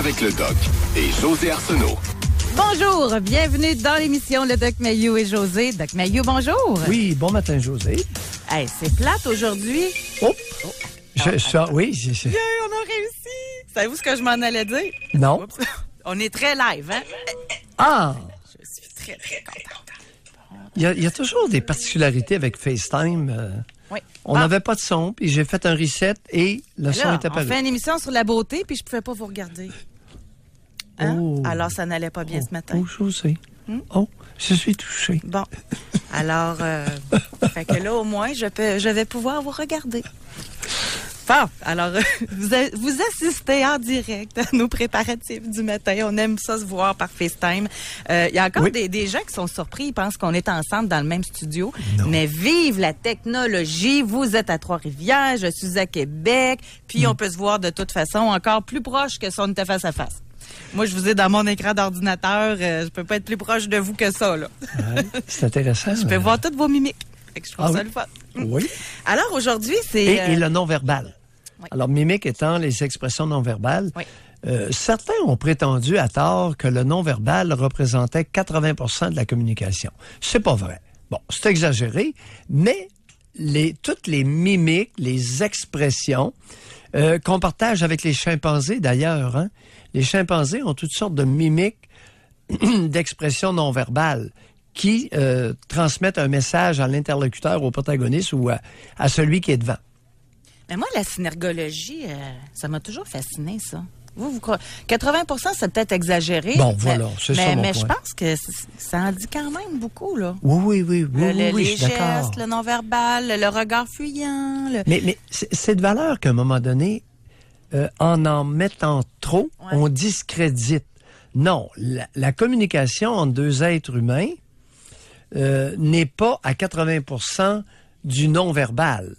avec le doc et José Arsenault. Bonjour, bienvenue dans l'émission Le Doc Mayou et José. Doc Mayou, bonjour. Oui, bon matin, José. Hey, c'est plate aujourd'hui. Oh! Je, je- oui, je- je- Yeah, on a réussi. Savez-vous ce que je m'en allais dire? non. Oups. On est très live, hein? Ah! Je suis très, très contente. Il y, a, il y a toujours des particularités avec FaceTime. euh, Oui. on Bon, n'avait pas de son, puis j'ai fait un reset et le son là, est on apparu. fait une émission sur la beauté, puis je pouvais pas vous regarder. Hein? Oh. Alors, ça n'allait pas bien ce matin. Oh, José. Hmm? Oh, je suis touché. Bon. Alors, euh, fait que là, au moins, je, peux, je vais pouvoir vous regarder. Bon, alors, euh, vous, a- vous assistez en direct à nos préparatifs du matin. On aime ça se voir par FaceTime. Euh, Il y a encore Oui. des, des gens qui sont surpris. Ils pensent qu'on est ensemble dans le même studio. Mais vive la technologie. Vous êtes à Trois-Rivières, je suis à Québec. Puis, Hmm. on peut se voir de toute façon encore plus proche que si on était face à face. Moi, je vous ai dans mon écran d'ordinateur. euh, je peux pas être plus proche de vous que ça, là. Ouais, c'est intéressant. Je peux voir toutes vos mimiques. Fait que je trouve Ah ça oui? le fun. Oui. Alors aujourd'hui, c'est. Et, euh, et le non-verbal. Oui. Alors, mimique étant les expressions non-verbales. Oui. euh, certains ont prétendu à tort que le non-verbal représentait 80% de la communication. C'est pas vrai. Bon, c'est exagéré, mais les, toutes les mimiques, les expressions euh, qu'on partage avec les chimpanzés d'ailleurs, hein, les chimpanzés ont toutes sortes de mimiques d'expressions non verbales qui euh, transmettent un message à l'interlocuteur, au protagoniste ou à, à celui qui est devant. Mais moi, la synergologie, euh, ça m'a toujours fasciné, ça. Vous, vous croyez- 80% c'est peut-être exagéré. Bon, mais- voilà, c'est ça mon mais je pense que ça en dit quand même beaucoup, là. Oui, oui, oui, oui, Le- oui, le- oui, les gestes, le non-verbal, le, le regard fuyant. le- Mais, c'est de valeur qu'à un moment donné, euh, en en mettant trop, Ouais. on discrédite. Non, la, la communication entre deux êtres humains euh, n'est pas à 80% du non-verbal.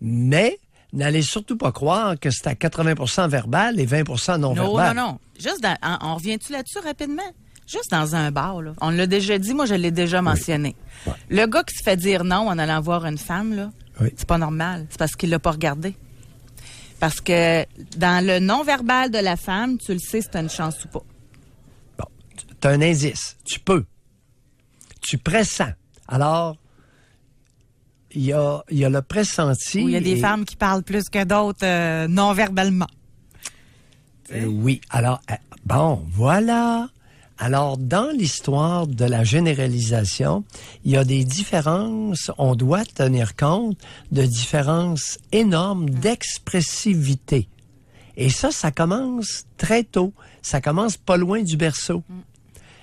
Mais n'allez surtout pas croire que c'est à 80% verbal et 20 Non, non-verbal. non, non. Juste dans, en- on revient-tu là-dessus rapidement? Juste dans un bar, là. On l'a déjà dit, moi je l'ai déjà mentionné. Ouais. Le gars qui se fait dire non en allant voir une femme, là, Oui. c'est pas normal. C'est parce qu'il l'a pas regardé. Parce que dans le non-verbal de la femme, tu le sais si t'as une chance ou pas. Bon, tu as un indice. Tu peux. Tu pressens. Alors, il y a, y a le pressenti. Il y a des et- femmes qui parlent plus que d'autres euh, non-verbalement. Euh, oui. Alors, euh, bon, voilà. Alors, dans l'histoire de la généralisation, il y a des différences, on doit tenir compte de différences énormes d'expressivité. Et ça, ça commence très tôt. Ça commence pas loin du berceau.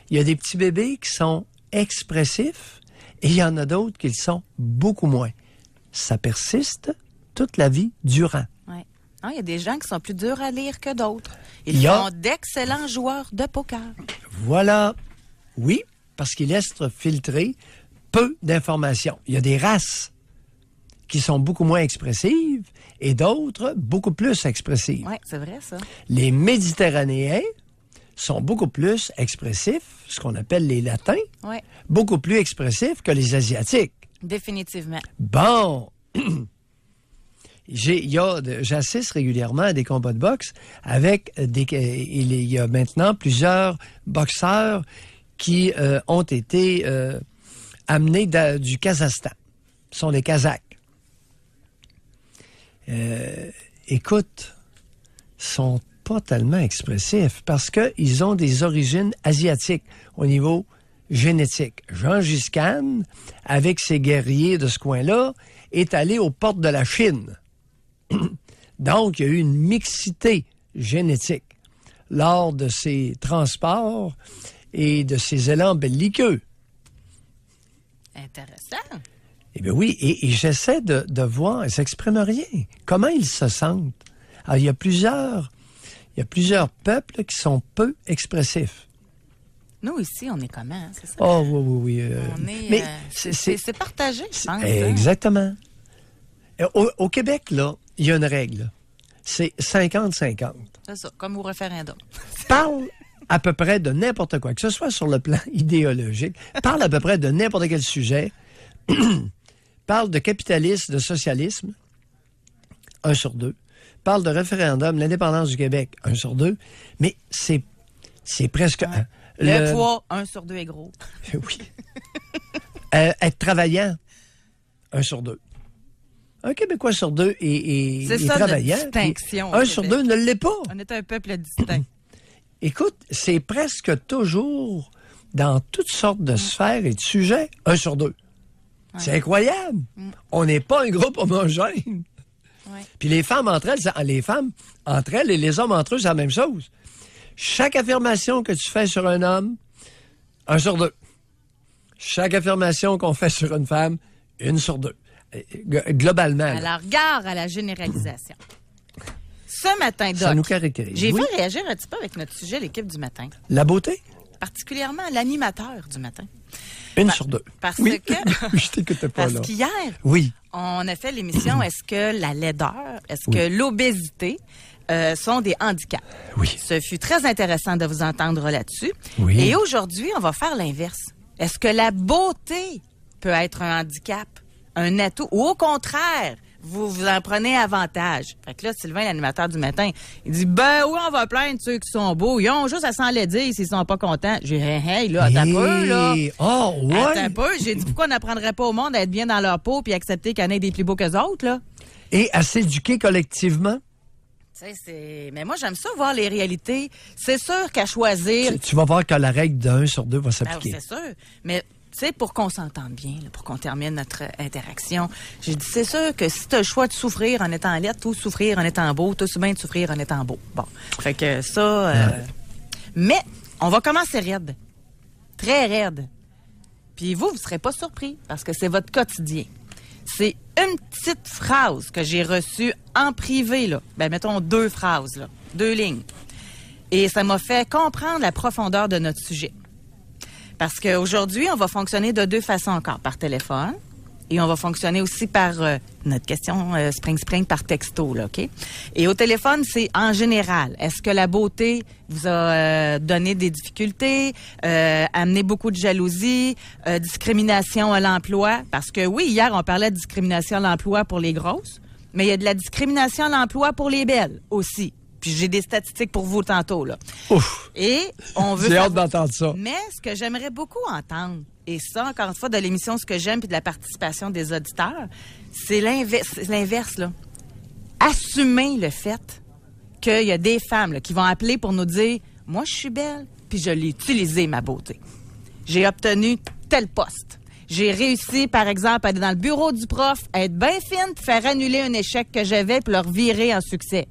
Il y a des petits bébés qui sont expressifs et il y en a d'autres qui le sont beaucoup moins. Ça persiste toute la vie durant. Non, Il y a des gens qui sont plus durs à lire que d'autres. Ils a- sont d'excellents joueurs de poker. Voilà. Oui, parce qu'il laisse filtrer peu d'informations. Il y a des races qui sont beaucoup moins expressives et d'autres beaucoup plus expressives. Oui, c'est vrai, ça. Les Méditerranéens sont beaucoup plus expressifs, ce qu'on appelle les Latins, beaucoup plus expressifs que les Asiatiques. définitivement. Bon. J'ai, il y a de- j'assiste régulièrement à des combats de boxe avec des, il y a maintenant plusieurs boxeurs qui euh, ont été euh, amenés du Kazakhstan. Ce sont des Kazakhs. Euh, écoute, sont pas tellement expressifs parce qu'ils ont des origines asiatiques au niveau génétique. Jean Giscane, avec ses guerriers de ce coin-là, est allé aux portes de la Chine. Donc, il y a eu une mixité génétique lors de ces transports et de ces élans belliqueux. Intéressant. Eh bien oui, et, et j'essaie de, de voir, ils s'expriment rien. Comment ils se sentent? Alors, il y a plusieurs, il y a plusieurs peuples qui sont peu expressifs. Nous, ici, on est comment, hein, c'est ça? Oh oui, oui, oui. euh, on est, mais euh, c'est- partagé, je pense. hein. exactement. Euh, Au, au Québec, là, il y a une règle. C'est 50-50. C'est ça, comme au référendum. Parle à peu près de n'importe quoi, que ce soit sur le plan idéologique, parle à peu près de n'importe quel sujet, parle de capitalisme, de socialisme, un sur deux, parle de référendum, l'indépendance du Québec, un sur deux, mais c'est, c'est presque. Le, poids, un sur deux est gros. oui. Euh, être travaillant, un sur deux. Un Québécois sur deux est, est, est ça, travaillant. distinction. Un sur deux ne l'est pas. On est un peuple distinct. Écoute, c'est presque toujours dans toutes sortes de sphères et de sujets, un sur deux. C'est incroyable. On n'est pas un groupe homogène. Ouais. Puis les femmes entre elles, ça- les femmes entre elles et les hommes entre eux, c'est la même chose. Chaque affirmation que tu fais sur un homme, un sur deux. Chaque affirmation qu'on fait sur une femme, une sur deux. Euh, Globalement, Alors, gare à la généralisation. Ce matin, ça Doc, nous caractérise. j'ai Oui. fait réagir un petit peu avec notre sujet, l'équipe du matin. La beauté, Particulièrement l'animateur du matin. une Pa- sur deux. parce Oui. que- Je t'écoutais pas Parce qu'hier, Oui. on a fait l'émission Est-ce que la laideur, est-ce que l'obésité euh, sont des handicaps? Oui. Ce fut très intéressant de vous entendre là-dessus. Oui. Et aujourd'hui, on va faire l'inverse. Est-ce que la beauté peut être un handicap, un atout, ou au contraire, vous vous en prenez avantage? Fait que là, Sylvain, l'animateur du matin, il dit, ben oui, on va plaindre ceux qui sont beaux? Ils ont juste à s'enlaidir s'ils sont pas contents. J'ai dit, hey, hey, là, attends un peu, là. Hey, Oh, ouais. Attends un peu. J'ai dit, pourquoi on n'apprendrait pas au monde à être bien dans leur peau puis accepter qu'il y en ait des plus beaux que autres, là? Et à s'éduquer collectivement? Tu sais, c'est. Mais moi, j'aime ça voir les réalités. C'est sûr qu'à choisir. Tu, tu vas voir que la règle d'un sur deux va Ben, s'appliquer. c'est sûr. Mais, sais, pour qu'on s'entende bien, là, pour qu'on termine notre interaction, j'ai dit, c'est sûr que si tu as le choix de souffrir en étant laide ou souffrir en étant beau, t'as bien de souffrir en étant beau. Bon. Fait que ça. euh, Mais, on va commencer raide. Très raide. Puis vous, vous serez pas surpris parce que c'est votre quotidien. C'est une petite phrase que j'ai reçue en privé, là. Ben, mettons deux phrases, là. Deux lignes. Et ça m'a fait comprendre la profondeur de notre sujet. Parce qu'aujourd'hui, on va fonctionner de deux façons encore, par téléphone. Et on va fonctionner aussi par euh, notre question euh, Spring Spring par texto, là, OK? Et au téléphone, c'est en général. Est-ce que la beauté vous a euh, donné des difficultés, euh, amené beaucoup de jalousie, euh, discrimination à l'emploi? Parce que oui, hier, on parlait de discrimination à l'emploi pour les grosses, mais il y a de la discrimination à l'emploi pour les belles aussi. Puis j'ai des statistiques pour vous tantôt, là. Ouf. Et on veut J'ai hâte d'entendre ça. mais ce que j'aimerais beaucoup entendre, et ça, encore une fois, de l'émission Ce que j'aime puis de la participation des auditeurs, c'est l'inverse, là. Assumer le fait qu'il y a des femmes là, qui vont appeler pour nous dire Moi, je suis belle, puis je l'ai utilisé, ma beauté. J'ai obtenu tel poste. J'ai réussi, par exemple, à aller dans le bureau du prof, à être bien fine, puis faire annuler un échec que j'avais, puis leur virer en succès.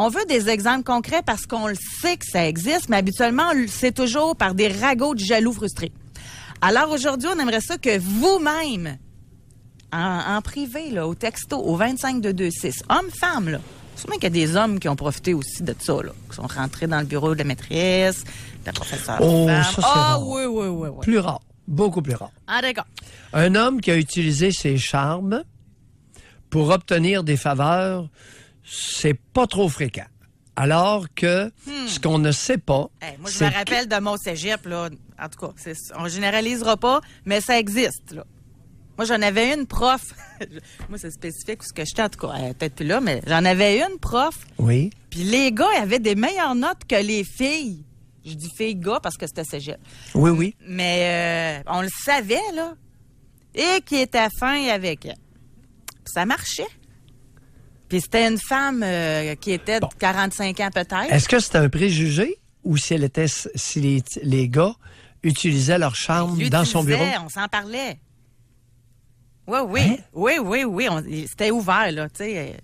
On veut des exemples concrets parce qu'on le sait que ça existe, mais habituellement, sait toujours par des ragots de jaloux frustrés. Alors aujourd'hui, on aimerait ça que vous-même, en, en privé, là, au texto, au 25226, hommes-femmes, là, sûrement qu'il y a des hommes qui ont profité aussi de ça, là, qui sont rentrés dans le bureau de la maîtresse, de la professeure. Oh, femme. ça, c'est Ah oui, oui, oui, oui. Plus rare. Beaucoup plus rare. Ah d'accord. Un homme qui a utilisé ses charmes pour obtenir des faveurs, c'est pas trop fréquent. Alors que ce qu'on ne sait pas, Hey, Hmm. moi, je me rappelle de mon cégep, là. En tout cas, on généralisera pas, mais ça existe, là. Moi, j'en avais une prof. moi, c'est spécifique où ce que j'étais, en tout cas. Peut-être plus là, mais j'en avais une prof. oui, Puis les gars avaient des meilleures notes que les filles. Je dis filles-gars parce que c'était cégep. oui, oui. Mais euh, on le savait, là. Et qui était fin avec elle. Puis ça marchait. Puis c'était une femme euh, qui était de 45 ans peut-être. Est-ce que c'était un préjugé ou si elle était si les, les gars utilisaient leur charme dans son bureau? On s'en parlait. Oui, oui. Hein? Oui, oui, oui. on- C'était ouvert, là. Tu sais,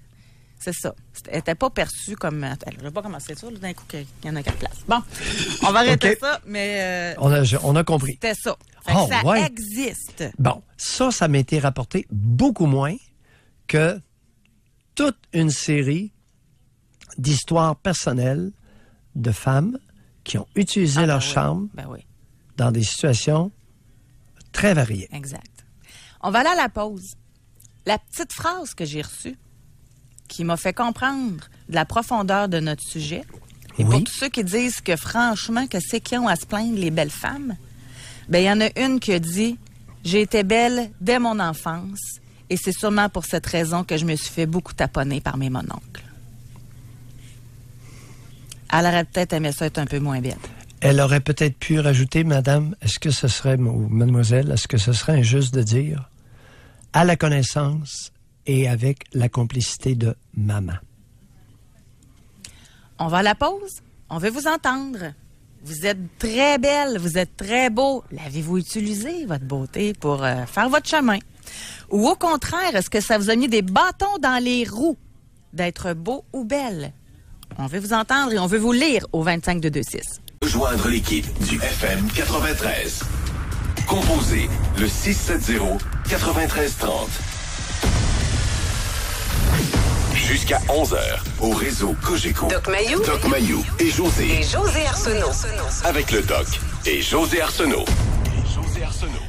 c'est ça. Elle n'était pas perçue comme. Je ne pas commencer ça, d'un coup, qu'il y en a quatre places. Bon, on va arrêter ça, mais euh, On a, on a compris. c'était ça. Oh, ça ouais. existe. Bon, ça, ça m'a été rapporté beaucoup moins que toute une série d'histoires personnelles de femmes qui ont utilisé Ah, leur ben oui. charme Ben oui, dans des situations très variées. exact. On va aller à la pause. La petite phrase que j'ai reçue qui m'a fait comprendre de la profondeur de notre sujet. Et pour tous ceux qui disent que franchement, que c'est qui ont à se plaindre les belles femmes, ben il y en a une qui a dit J'ai été belle dès mon enfance et c'est sûrement pour cette raison que je me suis fait beaucoup taponner par mes mononcles. Elle aurait peut-être aimé ça être un peu moins bête. Elle aurait peut-être pu rajouter, madame, est-ce que ce serait, ou mademoiselle, est-ce que ce serait injuste de dire, à la connaissance et avec la complicité de maman? On va à la pause. On veut vous entendre. Vous êtes très belle, vous êtes très beau. L'avez-vous utilisé, votre beauté, pour euh, faire votre chemin? Ou au contraire, est-ce que ça vous a mis des bâtons dans les roues d'être beau ou belle? On veut vous entendre et on veut vous lire au 25 de 26. Joindre l'équipe du FM 93. Composez le 670 9330. Jusqu'à 11h au réseau Cogeco. Doc Mayou. Doc Mayou et José. Et José Arsenault. Avec le Doc et José Arsenault.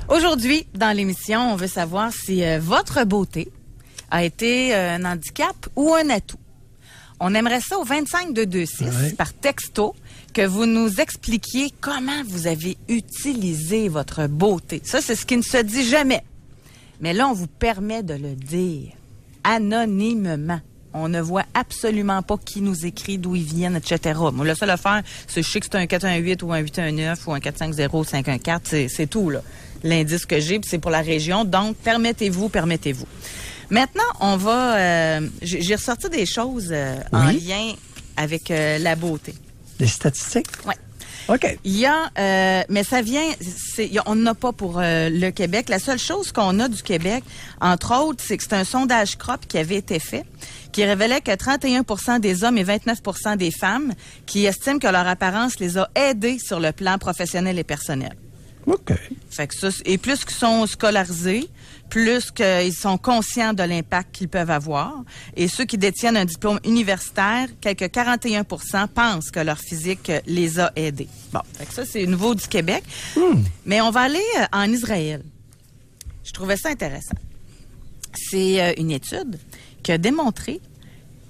Aujourd'hui, dans l'émission, on veut savoir si euh, votre beauté a été euh, un handicap ou un atout. On aimerait ça au 25 de 26 Ouais. par texto que vous nous expliquiez comment vous avez utilisé votre beauté. Ça, c'est ce qui ne se dit jamais. Mais là, on vous permet de le dire anonymement. On ne voit absolument pas qui nous écrit, d'où ils viennent, etc. Moi, le seul à faire, c'est je sais que c'est un 418 ou un 819 ou un 450-514, c'est- c'est tout, là. L'indice que j'ai, puis c'est pour la région. Donc, permettez-vous, permettez-vous. Maintenant, on va... euh, j'ai ressorti des choses euh, en Oui. lien avec euh, la beauté. Des statistiques? Ouais. OK. Il y a, euh, mais ça vient, y a- on n'a pas pour euh, le Québec. La seule chose qu'on a du Québec, entre autres, c'est que c'est un sondage CROP qui avait été fait, qui révélait que 31% des hommes et 29% des femmes qui estiment que leur apparence les a aidés sur le plan professionnel et personnel. OK. Fait que ça, c'est- et plus qu'ils sont scolarisés, plus qu'ils sont conscients de l'impact qu'ils peuvent avoir. Et ceux qui détiennent un diplôme universitaire, quelques 41 pensent que leur physique les a aidés. Bon, fait que ça, c'est nouveau du Québec. Mais on va aller euh, en Israël. Je trouvais ça intéressant. C'est euh, une étude qui a démontré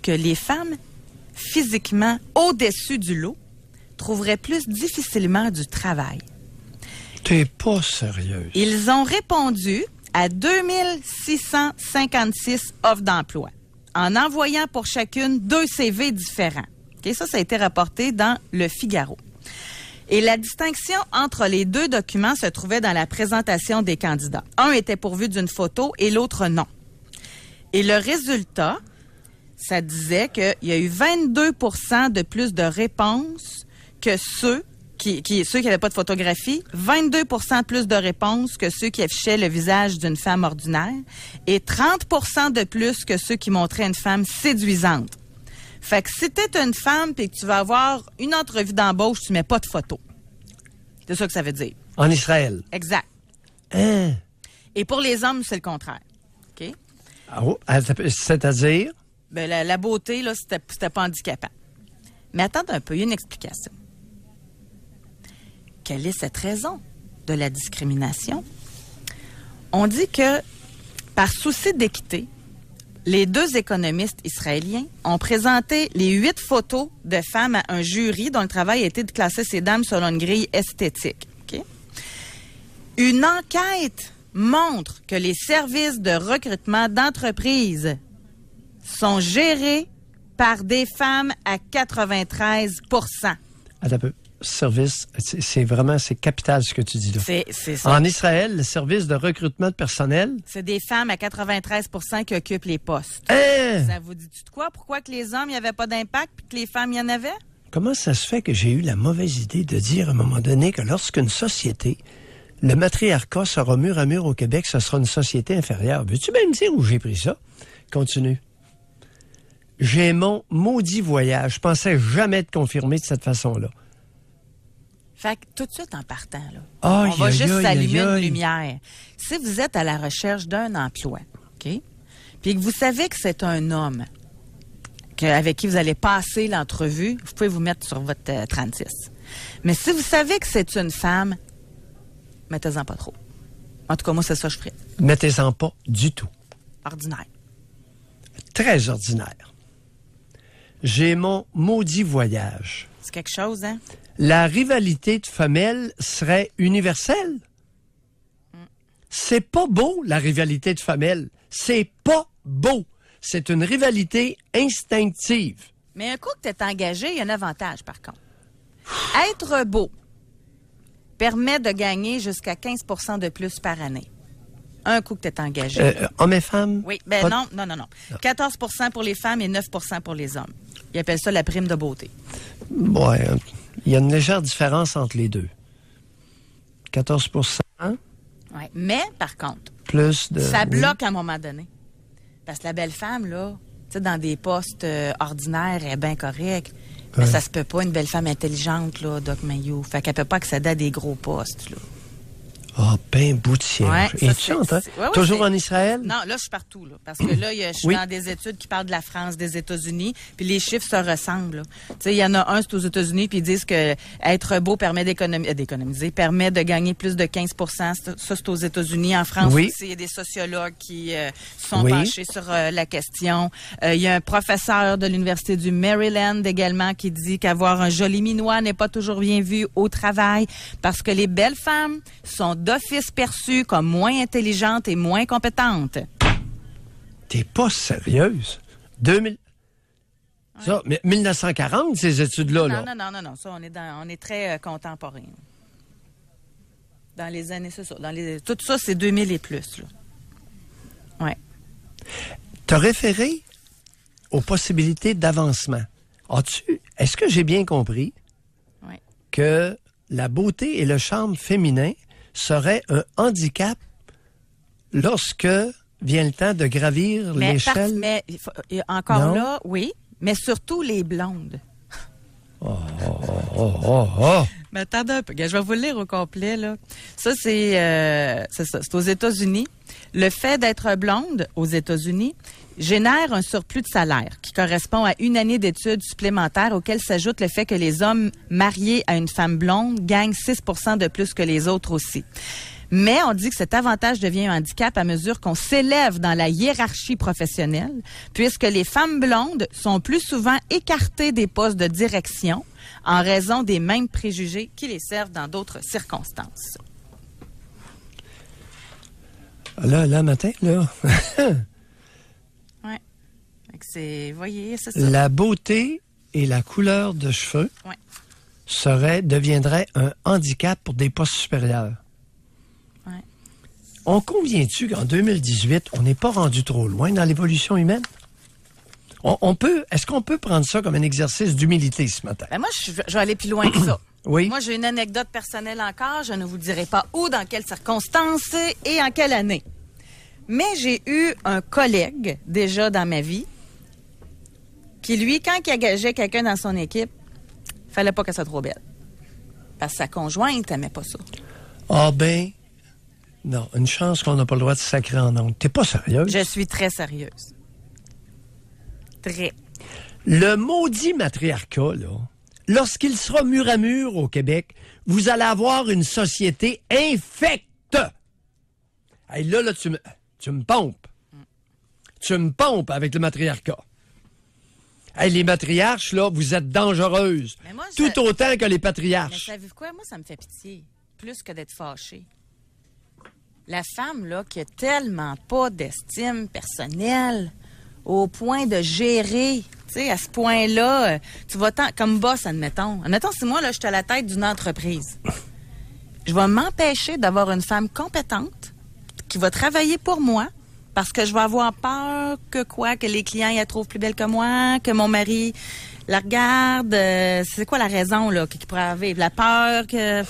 que les femmes physiquement au-dessus du lot trouveraient plus difficilement du travail. T'es pas sérieuse. Ils ont répondu à 2656 offres d'emploi en envoyant pour chacune deux CV différents. OK, ça, ça a été rapporté dans le Figaro. Et la distinction entre les deux documents se trouvait dans la présentation des candidats. Un était pourvu d'une photo et l'autre non. Et le résultat, ça disait qu'il y a eu 22 de plus de réponses que ceux qui, qui ceux qui n'avaient pas de photographie, 22% plus de réponses que ceux qui affichaient le visage d'une femme ordinaire et 30% de plus que ceux qui montraient une femme séduisante. Fait que si t'es une femme et que tu vas avoir une entrevue d'embauche, tu mets pas de photo. C'est ça que ça veut dire. En Israël. Exact. Hein? Et pour les hommes, c'est le contraire. OK? Ah, oh, C'est-à-dire? Ben, la, la beauté, là, c'était pas handicapant. Mais attends un peu, il y a une explication. Quelle est cette raison de la discrimination? On dit que, par souci d'équité, les deux économistes israéliens ont présenté les huit photos de femmes à un jury dont le travail a été de classer ces dames selon une grille esthétique. Une enquête montre que les services de recrutement d'entreprises sont gérés par des femmes à 93 Attends un peu. Service, c'est vraiment, c'est capital ce que tu dis là. C'est c'est ça. En Israël, le service de recrutement de personnel. C'est des femmes à 93% qui occupent les postes. Hein? Ça vous dit-tu de quoi? Pourquoi que les hommes, il n'y avait pas d'impact puis que les femmes, il y en avait? Comment ça se fait que j'ai eu la mauvaise idée de dire à un moment donné que lorsqu'une société, le matriarcat sera mur à mur au Québec, ce sera une société inférieure? Veux-tu bien me dire où j'ai pris ça? Continue. J'ai mon maudit voyage. Je pensais jamais te confirmer de cette façon-là. Fait que tout de suite en partant, là, on va juste s'allumer une lumière. Si vous êtes à la recherche d'un emploi, OK? Puis que vous savez que c'est un homme que- avec qui vous allez passer l'entrevue, vous pouvez vous mettre sur votre euh, 36. Mais si vous savez que c'est une femme, mettez-en pas trop. En tout cas, moi, c'est ça que je ferais. Mettez-en pas du tout. Ordinaire. Très ordinaire. J'ai mon maudit voyage. C'est quelque chose, hein? La rivalité de femelles serait universelle. C'est pas beau, la rivalité de femelles. C'est pas beau. C'est une rivalité instinctive. Mais un coup que tu es engagé, il y a un avantage, par contre. Être beau permet de gagner jusqu'à 15% de plus par année. Un coup que tu es engagé. Euh, hommes et femmes? oui, ben Pas- non, non, non, non. 14% pour les femmes et 9% pour les hommes. Ils appellent ça la prime de beauté. Ouais, euh, il y a une légère différence entre les deux. 14% Ouais. Mais, par contre, plus de... ça oui. bloque à un moment donné. Parce que la belle femme, là, tu sais, dans des postes euh, ordinaires, elle est bien correcte. Mais ça se peut pas, une belle femme intelligente, là, Doc Mayou. Fait qu'elle peut pas accéder à des gros postes, là. Ah, ben bout de chien. Ouais, Et ça, tu chantes, hein? ouais, ouais, Toujours en Israël? Non, là, je suis partout, là. Parce que là, je suis Oui. dans des études qui parlent de la France, des États-Unis, puis les chiffres se ressemblent. Tu sais, il y en a un, c'est aux États-Unis, puis ils disent que être beau permet euh, d'économiser, permet de gagner plus de 15 Ça, c'est aux États-Unis. En France Oui. aussi, il y a des sociologues qui euh, sont Oui. penchés sur euh, la question. Euh, il y a un professeur de l'Université du Maryland également qui dit qu'avoir un joli minois n'est pas toujours bien vu au travail parce que les belles femmes sont d'office perçues comme moins intelligentes et moins compétentes. T'es pas sérieuse? 2000... Ça, mais 1940, ces études-là, là. Non, non, non, non, non. Ça, on est dans, on est très euh, contemporain. Dans les années, c'est ça. Dans les, tout ça, c'est 2000 et plus, là. Ouais. T'as référé aux possibilités d'avancement. As-tu, est-ce que j'ai bien compris Ouais. que la beauté et le charme féminin seraient un handicap lorsque vient le temps de gravir l'échelle? mais encore Non? là, oui, mais surtout les blondes. Oh, oh, oh! Mais attendez un peu, je vais vous le lire au complet. Là. Ça, c'est euh, c'est ça, c'est aux États-Unis. Le fait d'être blonde aux États-Unis génère un surplus de salaire qui correspond à une année d'études supplémentaires auquel s'ajoute le fait que les hommes mariés à une femme blonde gagnent 6% de plus que les autres aussi. Mais on dit que cet avantage devient un handicap à mesure qu'on s'élève dans la hiérarchie professionnelle, puisque les femmes blondes sont plus souvent écartées des postes de direction en raison des mêmes préjugés qui les servent dans d'autres circonstances. Là, là, matin, là, c'est, voyez, c'est ça. la beauté et la couleur de cheveux Ouais. seraient, deviendraient un handicap pour des postes supérieurs. Ouais. On convient-tu qu'en 2018, on n'est pas rendu trop loin dans l'évolution humaine? On, on peut, est-ce qu'on peut prendre ça comme un exercice d'humilité ce matin? Ben moi, je, je vais aller plus loin que ça. Oui. Moi, j'ai une anecdote personnelle encore. Je ne vous dirai pas où, dans quelles circonstances et en quelle année. Mais j'ai eu un collègue déjà dans ma vie qui, lui, quand il engageait quelqu'un dans son équipe, fallait pas qu'elle soit trop belle. Parce que sa conjointe n'aimait pas ça. Ah ben, non, une chance qu'on n'a pas le droit de sacrer en ondes. T'es pas sérieuse? Je suis très sérieuse. Très. Le maudit matriarcat, là, lorsqu'il sera mur à mur au Québec, vous allez avoir une société infecte. Hey, là, là, tu me, tu me pompes. Tu me pompes avec le matriarcat. Hey, les matriarches, là, vous êtes dangereuses. Mais moi, Tout autant que les Mais patriarches. savez-vous quoi? Moi, ça me fait pitié. Plus que d'être fâchée. La femme, là, qui a tellement pas d'estime personnelle au point de gérer, tu sais, à ce point-là, euh, tu vas comme boss, admettons. Admettons, si moi, là, je suis à la tête d'une entreprise. Je vais m'empêcher d'avoir une femme compétente qui va travailler pour moi parce que je vais avoir peur que quoi, que les clients la trouvent plus belle que moi, que mon mari la regarde. euh, c'est quoi la raison là qui, pourrait arriver? La peur que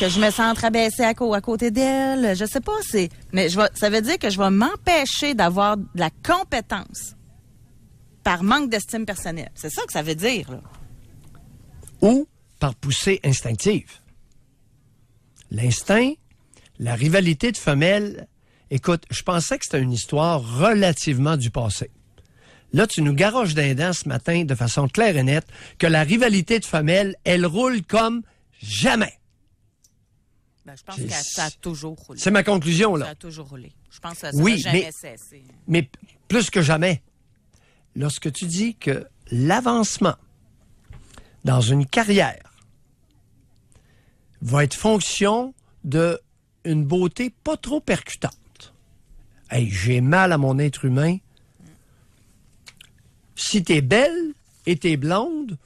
que je me sente rabaissée à, à côté d'elle? Je sais pas, c'est. Mais je vais, ça veut dire que je vais m'empêcher d'avoir de la compétence par manque d'estime personnelle. C'est ça que ça veut dire, là. ou par poussée instinctive. L'instinct, la rivalité de femelles, écoute, je pensais que c'était une histoire relativement du passé. Là, tu nous garoches d'un dent ce matin de façon claire et nette que la rivalité de femelles, elle roule comme jamais. Ben, je pense que ça a toujours roulé. C'est ma conclusion, Ça là. a toujours roulé. Je pense que ça Oui, jamais mais- cessé. Mais plus que jamais, lorsque tu dis que l'avancement dans une carrière va être fonction de une beauté pas trop percutante. Hey, j'ai mal à mon être humain. Si t'es belle, et t'es blonde,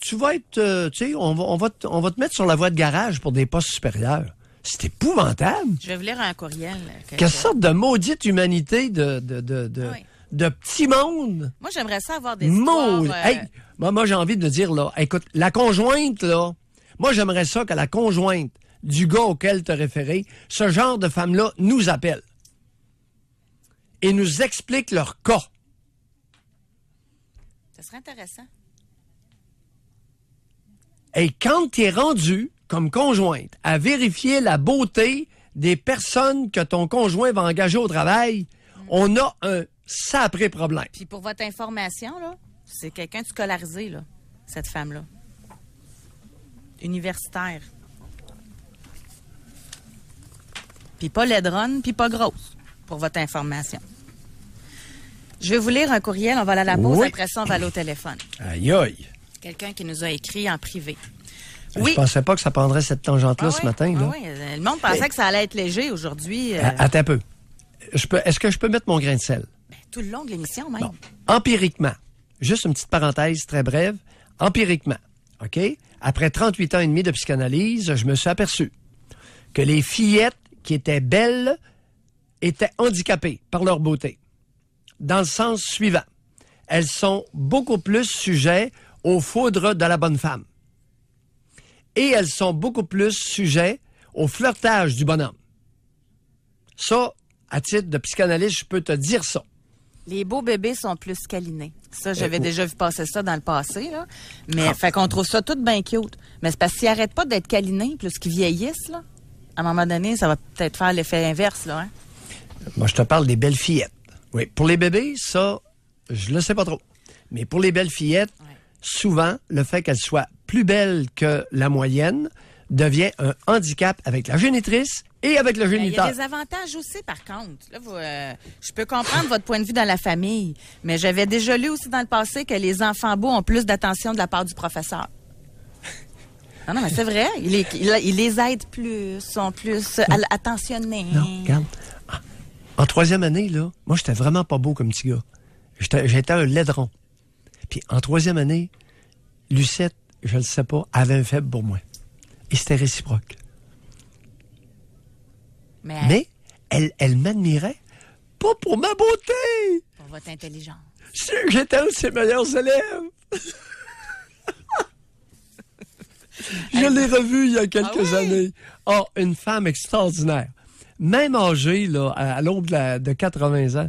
tu vas être, euh, tu sais, on va, on, va te, on va te mettre sur la voie de garage pour des postes supérieurs. C'est épouvantable. Je vais vous lire un courriel. que- Quelle sorte de maudite humanité de, de, de, de, Ah oui. de petit monde. Moi, j'aimerais ça avoir des histoires. Maudit. euh, Hey, moi, moi j'ai envie de dire, là, écoute, la conjointe, là, moi, j'aimerais ça que la conjointe du gars auquel te référé, ce genre de femme-là, nous appelle et nous explique leur cas. Ce serait intéressant. Et quand tu es rendu comme conjointe à vérifier la beauté des personnes que ton conjoint va engager au travail, on a un sapré problème. Puis pour votre information, là, c'est quelqu'un de scolarisé, là, cette femme-là. Universitaire. Puis pas laidronne, puis pas grosse, pour votre information. Je vais vous lire un courriel, on va aller à la pause, Oui. après ça, on va aller au téléphone. Aïe aïe. Quelqu'un qui nous a écrit en privé. Je pensais pas que ça prendrait cette tangente-là Ah ce oui, matin. ah oui, Le monde pensait que ça allait être léger aujourd'hui. euh, Attends un peu. Est-ce que je peux mettre mon grain de sel? ben, tout le long de l'émission, même. Bon. Empiriquement, juste une petite parenthèse très brève. Empiriquement, OK? Après 38 ans et demi de psychanalyse, je me suis aperçu que les fillettes qui étaient belles étaient handicapées par leur beauté. Dans le sens suivant. Elles sont beaucoup plus sujets aux foudres de la bonne femme. Et elles sont beaucoup plus sujets au flirtage du bonhomme. Ça, à titre de psychanalyste, je peux te dire ça. Les beaux bébés sont plus câlinés. Ça, j'avais Euh, déjà vu passer ça dans le passé, là. Ah. Mais, fait qu'on trouve ça tout bien cute. Mais c'est parce qu'ils arrêtent pas d'être câlinés, plus qu'ils vieillissent, là. À un moment donné, ça va peut-être faire l'effet inverse, là, hein. Moi, je te parle des belles fillettes. Oui. Pour les bébés, ça, je le sais pas trop. Mais pour les belles fillettes, Ouais. souvent, le fait qu'elles soient plus belles que la moyenne devient un handicap avec la génitrice et avec le Ben, Il y a géniteur. des avantages aussi, par contre. Là, vous, euh, je peux comprendre votre point de vue dans la famille, mais j'avais déjà lu aussi dans le passé que les enfants beaux ont plus d'attention de la part du professeur. Non, non, mais c'est vrai. Il les, il- il les aide plus, sont plus euh, attentionnés. Non, regarde. En troisième année, là, moi, j'étais vraiment pas beau comme petit gars. J'étais j'étais un laidron. Puis en troisième année, Lucette, je le sais pas, avait un faible pour moi. Et c'était réciproque. Mais, Mais elle, elle m'admirait pas pour ma beauté. pour votre intelligence. J'étais un de ses meilleurs élèves. Je l'ai revu il y a quelques Ah oui? années. Oh, une femme extraordinaire. Même âgée, là, à, à l'aube de, la- de 80 ans.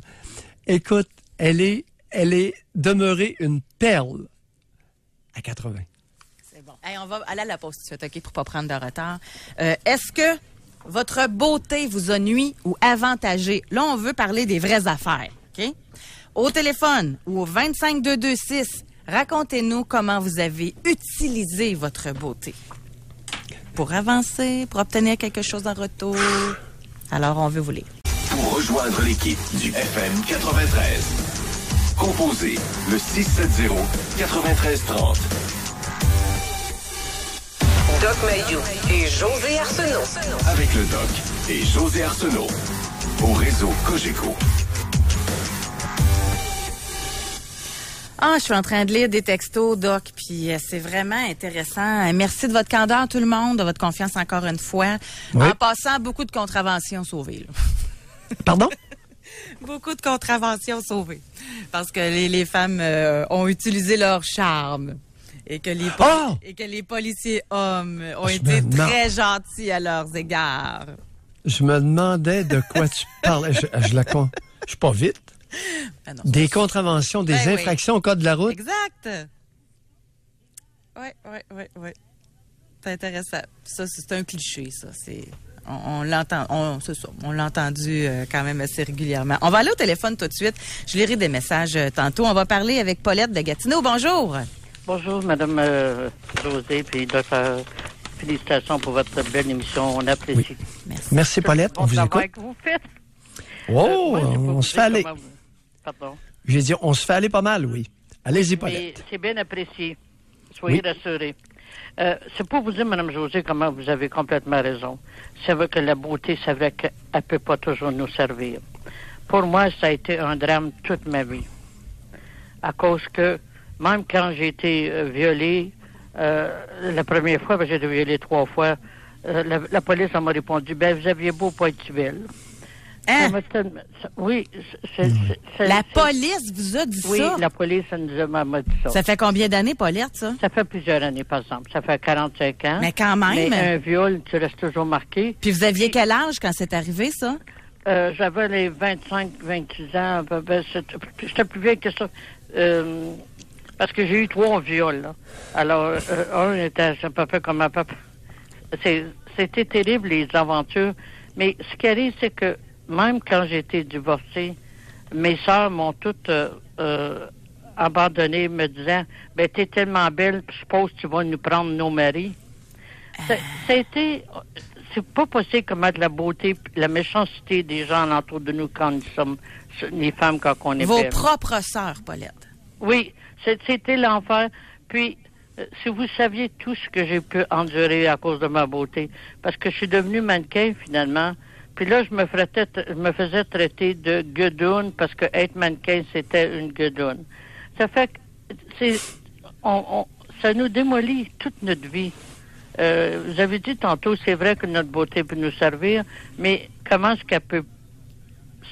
Écoute, elle est, elle est demeurée une perle à 80. C'est bon. On va aller à la pause tout de suite, OK, pour pas prendre de retard. Euh, Est-ce que votre beauté vous a nuit ou avantagé? Là, on veut parler des vraies affaires, OK? Au téléphone ou au 25226, racontez-nous comment vous avez utilisé votre beauté. Pour avancer, pour obtenir quelque chose en retour. Alors, on veut vous lire. Pour rejoindre l'équipe du FM 93, composez le 670 9330. Doc Mayou et José Arsenault. Avec le doc et José Arsenault. Au réseau Cogeco. Ah, je suis en train de lire des textos, Doc, puis euh, c'est vraiment intéressant. Euh, Merci de votre candeur, tout le monde, de votre confiance encore une fois. Oui. En passant, beaucoup de contraventions sauvées. là. Pardon? Beaucoup de contraventions sauvées. Parce que les, les femmes euh, ont utilisé leur charme. Et que, les Ah! et que les policiers hommes ont Je été me très gentils à leurs égards. Je me demandais de quoi tu parlais. Je, je la con. Je suis pas vite. Ah non. Des contraventions, des Ben oui. infractions au code de la route? Exact. Oui, oui, oui, oui. C'est intéressant. Ça, c'est un cliché, ça. C'est. On, on l'entend, on, c'est ça, on l'a entendu euh, quand même assez régulièrement. On va aller au téléphone tout de suite. Je lirai des messages euh, tantôt. On va parler avec Paulette de Gatineau. Bonjour. Bonjour, Madame euh, José, puis docteur. Félicitations pour votre belle émission. On apprécie. Merci. Merci, Paulette. On vous écoute. que vous faites. Oh, Euh, moi, on se fait aller. vous- Pardon. J'ai dit, on se fait aller pas mal, oui. Allez-y, Paulette. c'est bien apprécié. Soyez Oui. rassurés. Euh, c'est pour vous dire, Madame José, comment vous avez complètement raison. C'est vrai que la beauté, c'est vrai qu'elle ne peut pas toujours nous servir. Pour moi, ça a été un drame toute ma vie. À cause que même quand j'ai été euh, violée, euh, la première fois, que j'ai été violée trois fois, la, la police m'a répondu, ben vous aviez beau pas être belle. Hein? Ça ça- oui, c'est- La police vous a dit Oui, ça? la police elle nous a m'a- dit ça. Ça fait combien d'années, Paulette, ça? Ça fait plusieurs années, par exemple. Ça fait 45 ans. Mais quand même. Mais un viol, tu restes toujours marqué. Puis vous aviez quel âge quand c'est arrivé, ça? Euh, J'avais les 25, 26 ans. ben, J'étais plus vieille que ça. Euh, parce que j'ai eu trois viols. là. Alors, euh, un était à peu près comme un peu. c'est- C'était terrible, les aventures. Mais ce qui arrive, c'est que même quand j'ai été divorcée, mes sœurs m'ont toutes euh, euh, abandonnée, me disant Ben, t'es tellement belle, je suppose que tu vas nous prendre nos maris. Été. C'est pas possible comment de la beauté, la méchanceté des gens autour de nous quand nous sommes les femmes quand on est Vos belles. propres sœurs, Paulette. Oui, c'était l'enfer. Puis, euh, si vous saviez tout ce que j'ai pu endurer à cause de ma beauté, parce que je suis devenue mannequin finalement. Puis là, je me, je me faisais traiter de guedoune parce que être mannequin, c'était une guedoune. Ça fait que c'est, on, on- ça nous démolit toute notre vie. Euh, vous avez dit tantôt, c'est vrai que notre beauté peut nous servir, mais comment est-ce qu'elle peut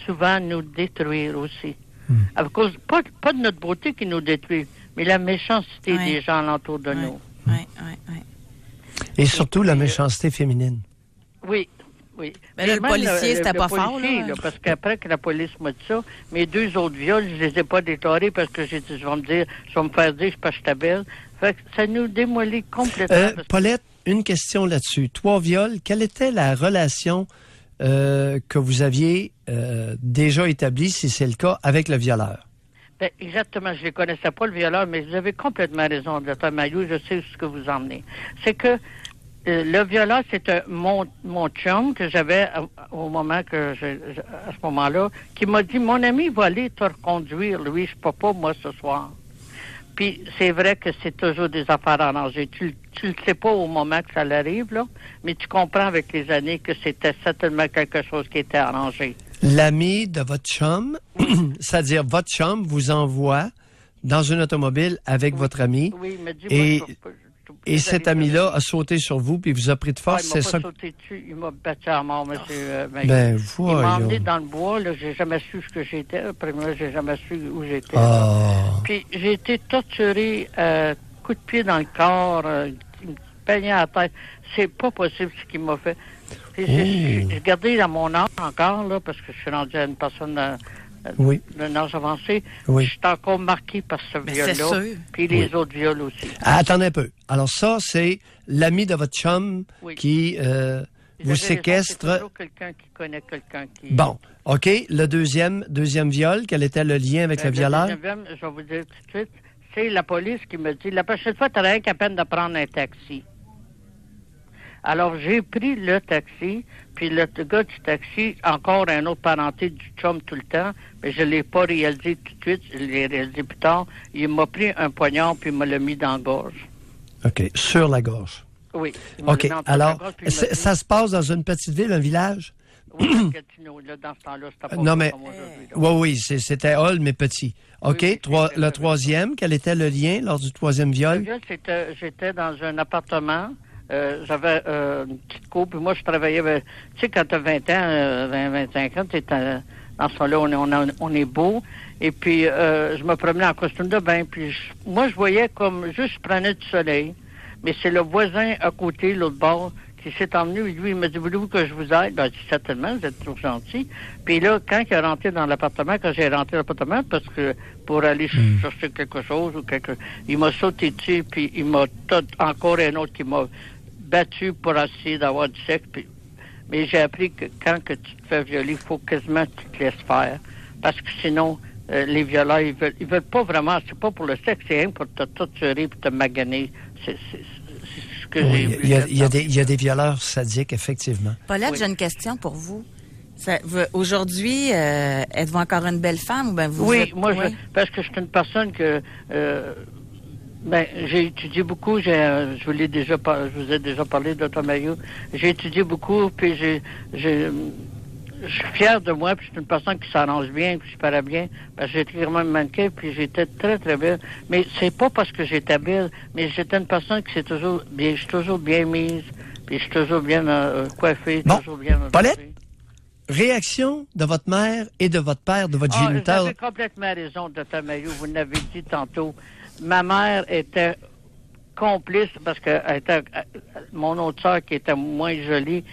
souvent nous détruire aussi? À cause, pas, pas de notre beauté qui nous détruit, mais la méchanceté des gens autour de nous. Oui, oui, oui. Et surtout la méchanceté féminine. Oui, oui. Mais là, le policier, c'était pas fort, là. parce qu'après que la police m'a dit ça, mes deux autres viols, je les ai pas déclarés parce que j'ai dit, je vais me dire, je vais me faire dire, je suis pas belle. Fait que ça nous démolit complètement. Euh, Paulette, une question là-dessus. Trois viols, quelle était la relation euh, que vous aviez euh, déjà établie, si c'est le cas, avec le violeur? Ben, exactement, je ne connaissais pas, le violeur, mais vous avez complètement raison, Dr. Mayou, je sais ce que vous emmenez. C'est que euh, le violeur, c'est un- mon, mon chum que j'avais à- au moment que je, je- à ce moment-là, qui m'a dit, mon ami va aller te reconduire, lui, je peux pas, moi, ce soir. Puis c'est vrai que c'est toujours des affaires arrangées. Tu, tu le sais pas au moment que ça arrive, là, mais tu comprends avec les années que c'était certainement quelque chose qui était arrangé. L'ami de votre chum, c'est-à-dire votre chum vous envoie dans une automobile avec votre ami Oui, il me dit, Et- moi, et cet ami-là a sauté sur vous puis vous a pris de Ah, force, il c'est m'a ça? pas sauté dessus, il m'a battu à mort, monsieur. euh, Maillot. Ben, il m'a emmené voyons. dans le bois, là, j'ai jamais su ce que j'étais. Premièrement, j'ai jamais su où j'étais. Ah, Puis j'ai été torturé, euh, coup de pied dans le corps, euh, il me peignait à la tête. C'est pas possible ce qu'il m'a fait. J'ai- Oh. j'ai gardé à mon âge encore, là, parce que je suis rendu à une personne euh, oui. d'un âge avancé. Oui. Je suis encore marqué par ce Mais c'est viol-là. sûr. Puis les autres viols aussi. Ah, attendez un peu. Alors ça, c'est l'ami de votre chum Oui. qui euh, Vous séquestre. toujours quelqu'un qui connaît quelqu'un qui... Bon, OK. Le deuxième, deuxième viol, quel était le lien avec Ben, le violeur? deuxième, je vais vous dire tout de suite, c'est la police qui me dit, la prochaine fois, tu rien qu'à peine de prendre un taxi. Alors, j'ai pris le taxi, puis le gars du taxi, encore un autre parenté du chum tout le temps, mais je l'ai pas réalisé tout de suite, je l'ai réalisé plus tard. Il m'a pris un poignard, puis il me l'a mis dans la gorge. OK, sur la gorge. Oui. OK, alors, gorge, ça se passe dans une petite ville, un village? Oui, à Gatineau, là, dans ce temps-là, c'était pas Non, mais-. Oui, oui, c'était Hall, mais petit. OK, Oui, trois- le troisième, quel était le lien lors du troisième viol? j'étais dans un appartement. Euh, j'avais euh, une petite coupe. Puis moi, je travaillais. avec- tu sais, quand tu as 20 ans, euh, 20, 25 ans, t'es dans ce temps-là, on est, on, on est beau. Et puis, euh, je me promenais en costume de bain. Puis, je- moi, je voyais comme juste, je prenais du soleil. Mais c'est le voisin à côté, l'autre bord, qui s'est emmené. Lui, il m'a dit Voulez-vous que je vous aide? Ben, dit, certainement, vous êtes trop gentil. Puis là, quand il est rentré dans l'appartement, quand j'ai rentré dans l'appartement, parce que pour aller ch- chercher quelque chose ou quelque. Il m'a sauté dessus, puis il m'a. Encore un autre qui m'a battu pour essayer d'avoir du sexe. Puis, mais j'ai appris que quand que tu te fais violer, il faut quasiment que tu te laisses faire. Parce que sinon, euh, les violeurs, ils veulent, ils veulent pas vraiment, c'est pas pour le sexe, c'est rien pour te torturer puis te maganer. C'est ce que j'ai Oui, vu. il y, a, il y a des, il y a des violeurs sadiques, effectivement. Paulette, Oui. j'ai une question pour vous- Aujourd'hui, euh, êtes-vous encore une belle femme ou ben vous Oui, êtes- moi, oui? Je, parce que je suis une personne que. euh, ben, j'ai étudié beaucoup. J'ai, euh, je vous l'ai déjà, par- je vous ai déjà parlé Maillot. J'ai étudié beaucoup, puis j'ai, j'ai, je suis fier de moi, puis je suis une personne qui s'arrange bien, puis je parais bien. Parce que j'étais même mannequin, puis j'étais très, très belle. Mais c'est pas parce que j'étais belle, mais j'étais une personne qui s'est toujours bien, je suis toujours bien mise, puis je suis toujours bien euh, coiffée, Bon. toujours bien... Paulette? Réaction de votre mère et de votre père, de votre Ah, vous avez complètement raison, Dr. Maillot. Vous l'avez dit tantôt. Ma mère était complice parce que elle était, euh, mon autre soeur qui était moins jolie,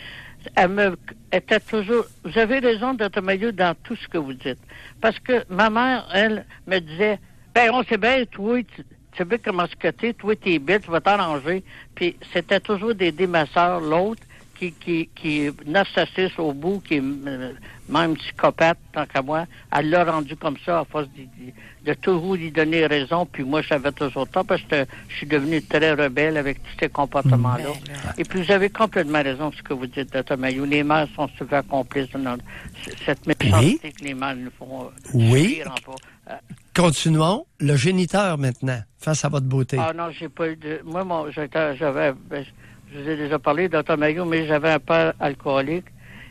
elle me était toujours. Vous avez raison, Dr. Maillot, dans tout ce que vous dites. Parce que ma mère, elle, me disait Ben, on sait bien, toi, tu, tu sais bien comment se coter, toi, t'es bête, tu vas t'arranger. Puis c'était toujours d'aider ma soeur, l'autre, qui, qui, qui est narcissique au bout, qui est euh, même psychopathe, tant qu'à moi. Elle l'a rendu comme ça à force de, de, de toujours lui donner raison. Puis moi, j'avais toujours tort parce que je suis devenu très rebelle avec tous ces comportements-là. Ben, là. Et puis vous avez complètement raison de ce que vous dites, Dr. Maillot. Les mères sont souvent complices de notre- cette méchanceté que les mères nous font euh, Oui. subir en pas. Euh, Continuons. Le géniteur maintenant, face à votre beauté. Ah non, j'ai pas eu de. Moi, mon, j'avais. Je vous ai déjà parlé. Maillot, mais j'avais un père alcoolique.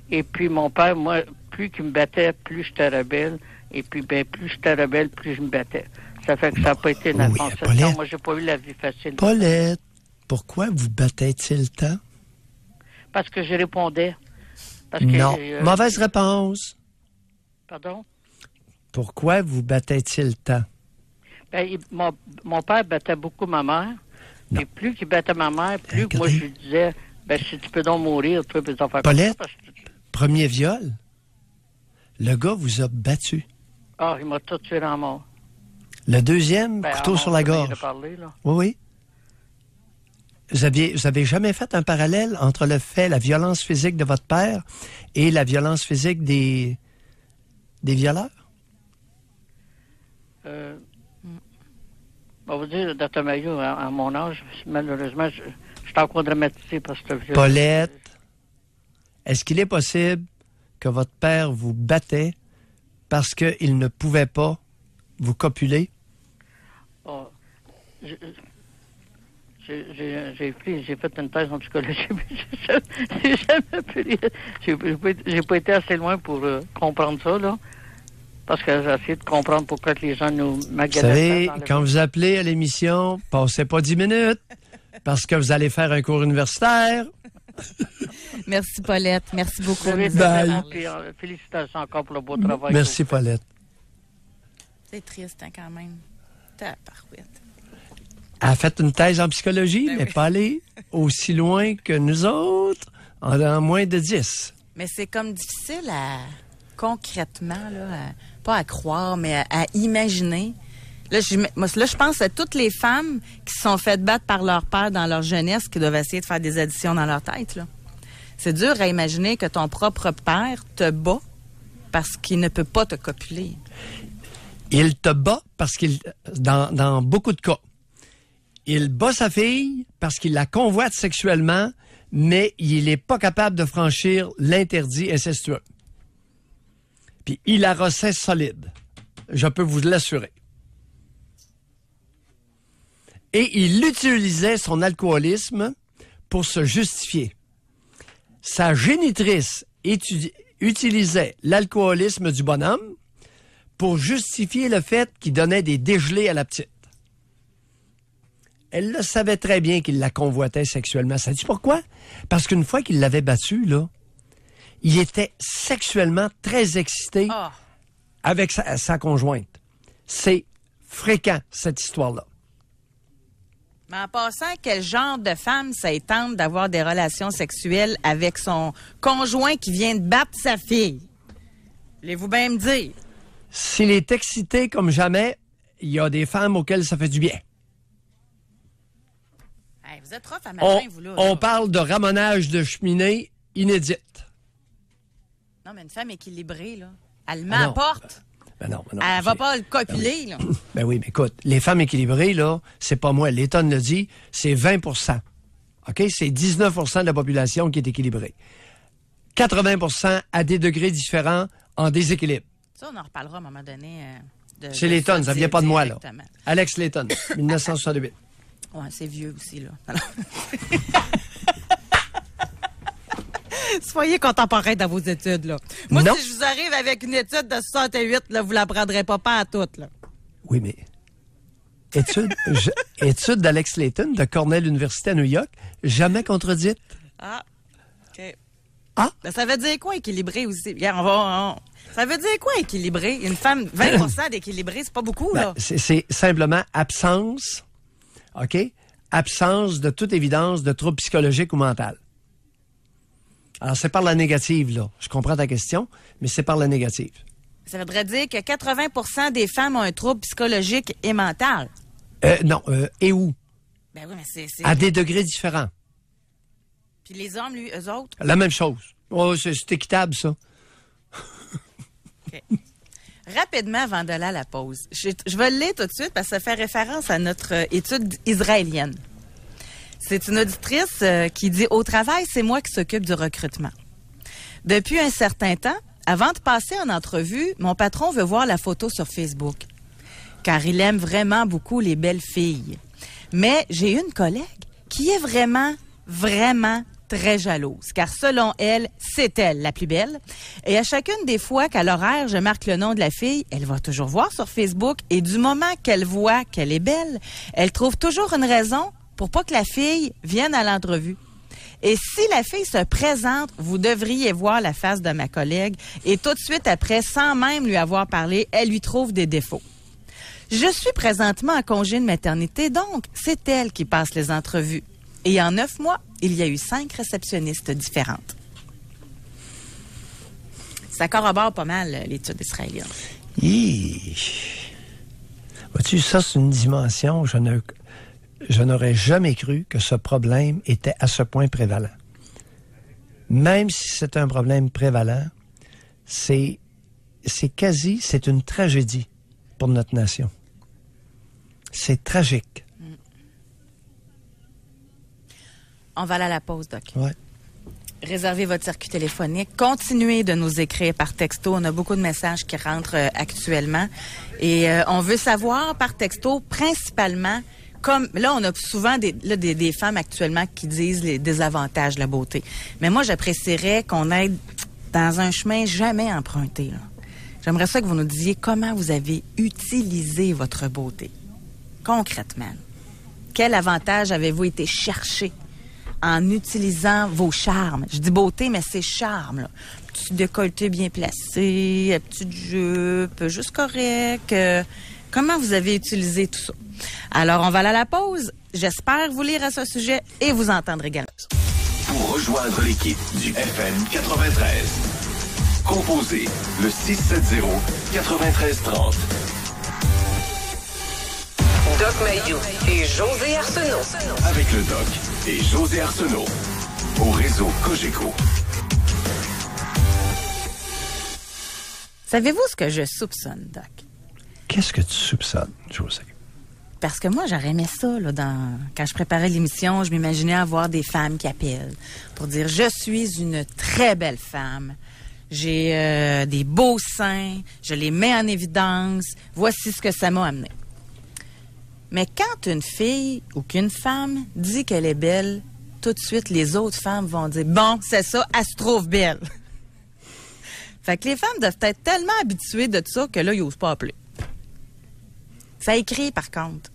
Et puis mon père, moi, plus qu'il me battait, plus j'étais rebelle. Et puis, ben, plus j'étais rebelle, plus je me battais. Ça fait que ça n'a pas été une Oui. Paulette. Moi, j'ai pas eu la vie facile. Paulette, pourquoi vous battait-il tant? Parce que je répondais. Parce que, Non. euh, Mauvaise réponse. Pardon? Pourquoi vous battait-il tant? Ben, il- mon, mon père battait beaucoup ma mère. Et plus qu'il battait ma mère, plus que moi Regardez. je lui disais, ben, si tu peux donc mourir, toi, puis t'en faire Paulette? comme ça, parce que- Premier viol. Le gars vous a battu. Ah, il m'a tout tué en mort. Le deuxième, Ben, couteau sur la gorge. parler, là. Oui, oui. Vous aviez, vous avez jamais fait un parallèle entre le fait, la violence physique de votre père et la violence physique des, des violeurs? Euh, on va vous dire, Dr. Maillot, à, à mon âge, malheureusement, je, je suis encore dramatisé par cette violence. Paulette, est-ce qu'il est possible que votre père vous battait parce qu'il ne pouvait pas vous copuler? Ah, je- j'ai- fait une thèse en psychologie, mais j'ai jamais pu lire. J'ai j'ai pas, été- j'ai pas été assez loin pour euh, comprendre ça, là. Parce que j'ai essayé de comprendre pourquoi les gens nous Vous maganaient. savez, dans quand vous appelez à l'émission, passez pas dix minutes parce que vous allez faire un cours universitaire. Merci, Paulette. Merci beaucoup. Vous Bye. félicitations encore pour le beau travail. Merci, vous. Paulette. C'est triste, hein, quand même. Elle a fait une thèse en psychologie, Ben mais oui. pas aller aussi loin que nous autres en, en moins de 10. Mais c'est comme difficile à concrètement, là, à- pas à croire, mais à, imaginer. Là je, pense à toutes les femmes qui se sont faites battre par leur père dans leur jeunesse, qui doivent essayer de faire des additions dans leur tête. C'est dur à imaginer que ton propre père te bat parce qu'il ne peut pas te copuler. Il te bat parce qu'il, dans, dans beaucoup de cas, il bat sa fille parce qu'il la convoite sexuellement, mais il n'est pas capable de franchir l'interdit incestueux. Puis il la recette solide. Je peux vous l'assurer. Et il utilisait son alcoolisme pour se justifier. Sa génitrice utilisait l'alcoolisme du bonhomme pour justifier le fait qu'il donnait des dégelés à la petite. Elle le savait très bien qu'il la convoitait sexuellement. Ça dit pourquoi? Parce qu'une fois qu'il l'avait battue, là, il était sexuellement très excité Ah, avec sa, sa conjointe. C'est fréquent, cette histoire-là. Mais en passant, quel genre de femme ça tente d'avoir des relations sexuelles avec son conjoint qui vient de battre sa fille? Voulez-vous bien me dire? S'il est excité comme jamais, il y a des femmes auxquelles ça fait du bien. Hey, vous êtes rough à On, vous, là. on parle de ramonage de cheminée inédite. Non, mais une femme équilibrée, là. Elle Ah m'apporte. Ben non, ben non, Elle va pas le copuler, là. Ben oui, mais écoute, les femmes équilibrées, là, c'est pas moi. L'État le dit, c'est 20 OK? C'est 19% de la population qui est équilibrée. 80% à des degrés différents en déséquilibre. Ça, on en reparlera à un moment donné. euh, de- C'est de Layton, ça vient pas de moi, là. Alex Layton, 1968. Ouais, c'est vieux aussi, là. Alors- Soyez contemporain dans vos études, là. Moi, Non. si je vous arrive avec une étude de 68, là, vous la prendrez pas pas à toute, là. Oui, mais. Étude, je- étude d'Alex Layton de Cornell Université à New York, jamais contredite. Ah, OK. Ah. Ben, ça veut dire quoi équilibré aussi? Regarde, on va, on- Ça veut dire quoi équilibré? Une femme, 20% d'équilibré, c'est pas beaucoup, Ben, là. c'est c'est simplement absence, OK? Absence de toute évidence de trouble psychologique ou mental. Alors, c'est par la négative, là. Je comprends ta question, mais c'est par la négative. Ça voudrait dire que 80% des femmes ont un trouble psychologique et mental. Euh, non, euh, et où? Ben oui, mais c'est... c'est- À des degrés différents. Puis les hommes, lui, eux autres, La même chose. Oh, c'est c'est équitable, ça. Rapidement, avant d'aller à la pause, je, je vais le lire tout de suite parce que ça fait référence à notre euh, étude israélienne. C'est une auditrice euh, qui dit Au travail, c'est moi qui s'occupe du recrutement. Depuis un certain temps, avant de passer en entrevue, mon patron veut voir la photo sur Facebook, car il aime vraiment beaucoup les belles filles. Mais j'ai une collègue qui est vraiment, vraiment très jalouse, car selon elle, c'est elle la plus belle. Et à chacune des fois qu'à l'horaire, je marque le nom de la fille, elle va toujours voir sur Facebook, et du moment qu'elle voit qu'elle est belle, elle trouve toujours une raison pour pas que la fille vienne à l'entrevue. Et si la fille se présente, vous devriez voir la face de ma collègue et tout de suite après, sans même lui avoir parlé, elle lui trouve des défauts. Je suis présentement en congé de maternité, donc c'est elle qui passe les entrevues. Et en neuf mois, il y a eu cinq réceptionnistes différentes. Ça corrobore pas mal euh, l'étude israélienne. Hi. Vois-tu, ça, c'est une dimension, je ne, je n'aurais jamais cru que ce problème était à ce point prévalent. Même si c'est un problème prévalent, c'est, c'est quasi, c'est une tragédie pour notre nation. C'est tragique. On va aller à la pause, Doc. Ouais. Réservez votre circuit téléphonique. Continuez de nous écrire par texto. On a beaucoup de messages qui rentrent euh, actuellement. Et euh, on veut savoir par texto, principalement, comme là, on a souvent des, là, des, femmes actuellement qui disent les désavantages de la beauté. Mais moi, j'apprécierais qu'on aille dans un chemin jamais emprunté. là. J'aimerais ça que vous nous disiez comment vous avez utilisé votre beauté. Concrètement. Quel avantage avez-vous été chercher en utilisant vos charmes? Je dis beauté, mais c'est charme. Là. Petit décolleté bien placé, petite jupe, juste correct? euh, comment vous avez utilisé tout ça? Alors, on va aller à la pause. J'espère vous lire à ce sujet et vous entendre également. Pour rejoindre l'équipe du FM 93, composez le 670 9330. Doc Mayou et José Arsenault. Avec le doc et José Arsenault. Au réseau Cogeco. Savez-vous ce que je soupçonne, Doc? Qu'est-ce que tu soupçonnes, José? Parce que moi, j'aurais aimé ça, là, quand je préparais l'émission, je m'imaginais avoir des femmes qui appellent pour dire Je suis une très belle femme. J'ai euh, des beaux seins, je les mets en évidence. Voici ce que ça m'a amené. Mais quand une fille ou qu'une femme dit qu'elle est belle, tout de suite, les autres femmes vont dire Bon, c'est ça, elle se trouve belle. fait que les femmes doivent être tellement habituées de ça que là, ils n'osent pas appeler. Ça écrit, par contre.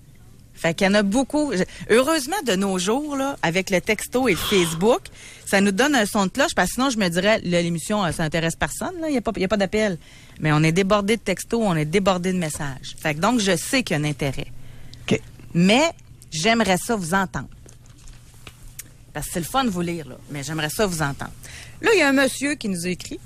Fait qu'il y en a beaucoup. Heureusement, de nos jours, là, avec le texto et le Facebook, ça nous donne un son de cloche, parce que sinon, je me dirais, l'émission, euh, ça intéresse personne, là. Il n'y a pas, il y a pas d'appel. Mais on est débordé de textos, on est débordé de messages. Fait que donc, je sais qu'il y a un intérêt. OK. Mais, j'aimerais ça vous entendre. Parce que c'est le fun de vous lire, là. Mais j'aimerais ça vous entendre. Là, il y a un monsieur qui nous a écrit.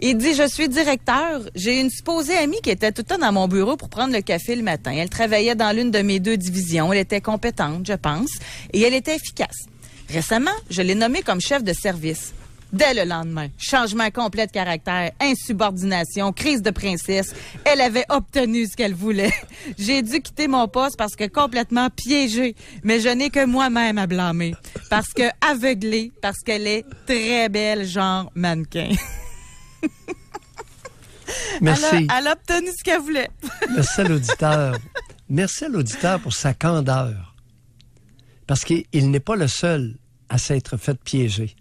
Il dit, je suis directeur. J'ai une supposée amie qui était tout le temps dans mon bureau pour prendre le café le matin. Elle travaillait dans l'une de mes deux divisions. Elle était compétente, je pense, et elle était efficace. Récemment, je l'ai nommée comme chef de service. Dès le lendemain, changement complet de caractère, insubordination, crise de princesse. Elle avait obtenu ce qu'elle voulait. J'ai dû quitter mon poste parce que complètement piégée. Mais je n'ai que moi-même à blâmer. Parce que aveuglée, parce qu'elle est très belle, genre mannequin. Merci. Elle a, elle a obtenu ce qu'elle voulait. Merci à l'auditeur. Merci à l'auditeur pour sa candeur. Parce qu'il il n'est pas le seul à s'être fait piéger.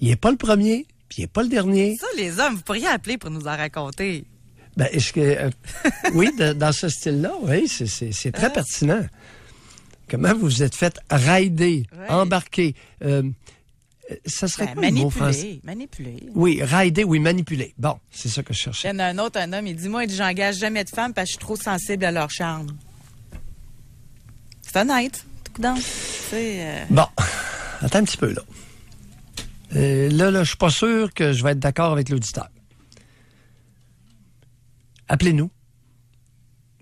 Il est pas le premier, puis il est pas le dernier. Ça, les hommes, vous pourriez appeler pour nous en raconter. Ben, est-ce que euh, oui, de- dans ce style-là, oui, c'est- très pertinent. Comment vous vous êtes fait rider, Ouais. embarquer euh, Ça serait Ben, quoi le mot français manipuler, manipuler. Oui, rider, oui, manipuler. Bon, c'est ça que je Il y cherchais. en a un autre, un homme, il dit Moi, il dit, j'engage jamais de femmes parce que je suis trop sensible à leur charme. C'est honnête. Tout euh, Bon, attends un petit peu là. Euh, là, là, je suis pas sûr que je vais être d'accord avec l'auditeur. Appelez-nous.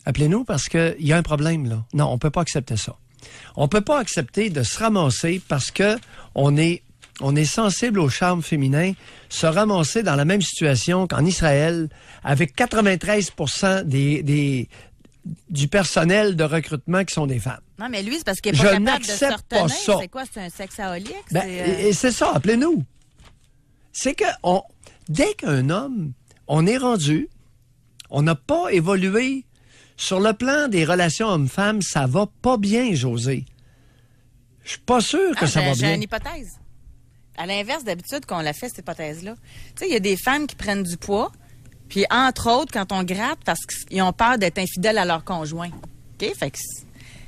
Appelez-nous parce qu'il y a un problème là. Non, on peut pas accepter ça. On peut pas accepter de se ramasser parce que on est on est sensible au charme féminin, se ramasser dans la même situation qu'en Israël avec 93 des, des du personnel de recrutement qui sont des femmes. Non, mais lui, c'est parce qu'il est Je pas capable de se n'accepte pas retenir. ça. C'est quoi? C'est un sexaholique? Ben, C'est, euh, et- et c'est ça, appelez-nous. C'est que on, dès qu'un homme, on est rendu, on n'a pas évolué sur le plan des relations hommes-femmes, ça va pas bien, José. Je suis pas sûr que Ah, ça j'ai- va J'ai bien. une hypothèse. À l'inverse d'habitude qu'on l'a fait, cette hypothèse-là. Tu sais, il y a des femmes qui prennent du poids, puis entre autres, quand on gratte, parce qu'ils ont peur d'être infidèles à leur conjoint. OK? Fait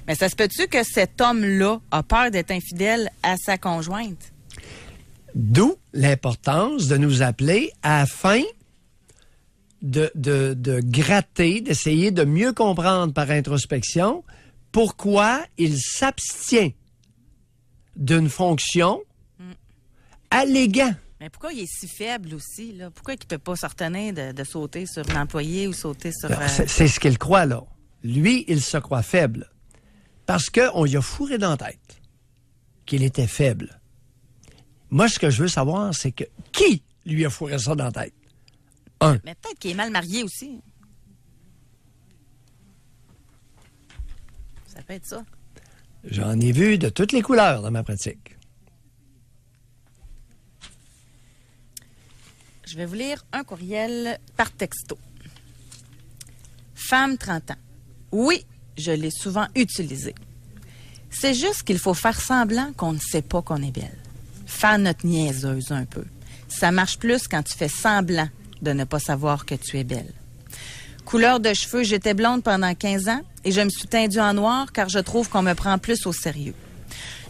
mais ça se peut-tu que cet homme-là a peur d'être infidèle à sa conjointe? D'où l'importance de nous appeler afin de, de gratter, d'essayer de mieux comprendre par introspection pourquoi il s'abstient d'une fonction alléguant Mais pourquoi il est si faible aussi? Là? Pourquoi il ne peut pas se retenir de, de sauter sur un employé ou sauter sur... Alors, euh, C'est c'est ce qu'il croit, là. Lui, il se croit faible. Parce qu'on lui a fourré dans la tête qu'il était faible. Moi, ce que je veux savoir, c'est que qui lui a fourré ça dans la tête? Un. Mais peut-être qu'il est mal marié aussi. Ça peut être ça. J'en ai vu de toutes les couleurs dans ma pratique. Je vais vous lire un courriel par texto. Femme 30 ans. Oui, je l'ai souvent utilisé. C'est juste qu'il faut faire semblant qu'on ne sait pas qu'on est belle. Faire notre niaiseuse un peu. Ça marche plus quand tu fais semblant de ne pas savoir que tu es belle. Couleur de cheveux, j'étais blonde pendant 15 ans et je me suis teindue en noir car je trouve qu'on me prend plus au sérieux.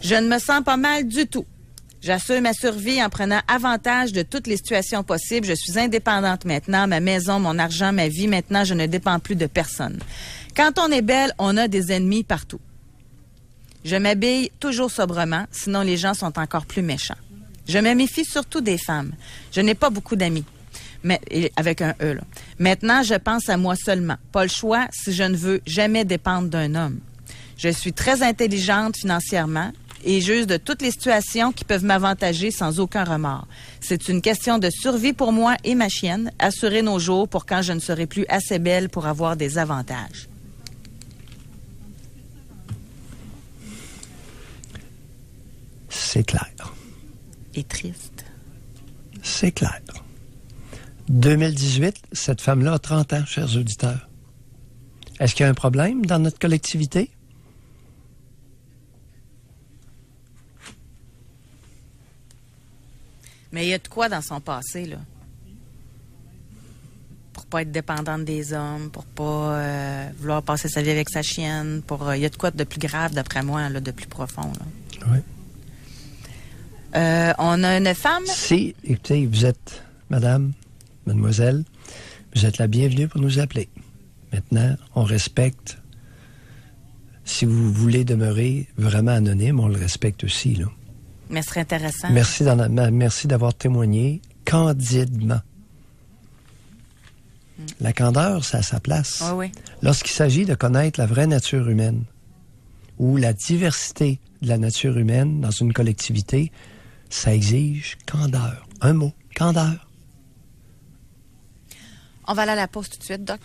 Je ne me sens pas mal du tout. J'assure ma survie en prenant avantage de toutes les situations possibles. Je suis indépendante maintenant. Ma maison, mon argent, ma vie, maintenant, je ne dépends plus de personne. Quand on est belle, on a des ennemis partout. Je m'habille toujours sobrement, sinon les gens sont encore plus méchants. Je me méfie surtout des femmes. Je n'ai pas beaucoup d'amis. Mais, avec un E, là. Maintenant, je pense à moi seulement. Pas le choix si je ne veux jamais dépendre d'un homme. Je suis très intelligente financièrement et juge de toutes les situations qui peuvent m'avantager sans aucun remords. C'est une question de survie pour moi et ma chienne, assurer nos jours pour quand je ne serai plus assez belle pour avoir des avantages. C'est clair. Et triste. C'est clair. 2018, cette femme-là a 30 ans, chers auditeurs. Est-ce qu'il y a un problème dans notre collectivité? Mais il y a de quoi dans son passé, là? Pour pas être dépendante des hommes, pour pas euh, vouloir passer sa vie avec sa chienne, pour euh, il y a de quoi de plus grave, d'après moi, là, de plus profond. là. Oui. Euh, on a une femme. Si, écoutez, vous êtes, madame, mademoiselle, vous êtes la bienvenue pour nous appeler. Maintenant, on respecte. Si vous voulez demeurer vraiment anonyme, on le respecte aussi. Là. Mais ce serait intéressant. Merci, d'avoir témoigné candidement. La candeur, c'est à sa place. Oui, oui. Lorsqu'il s'agit de connaître la vraie nature humaine ou la diversité de la nature humaine dans une collectivité, ça exige candeur. Un mot, candeur. On va aller à la pause tout de suite, Doc.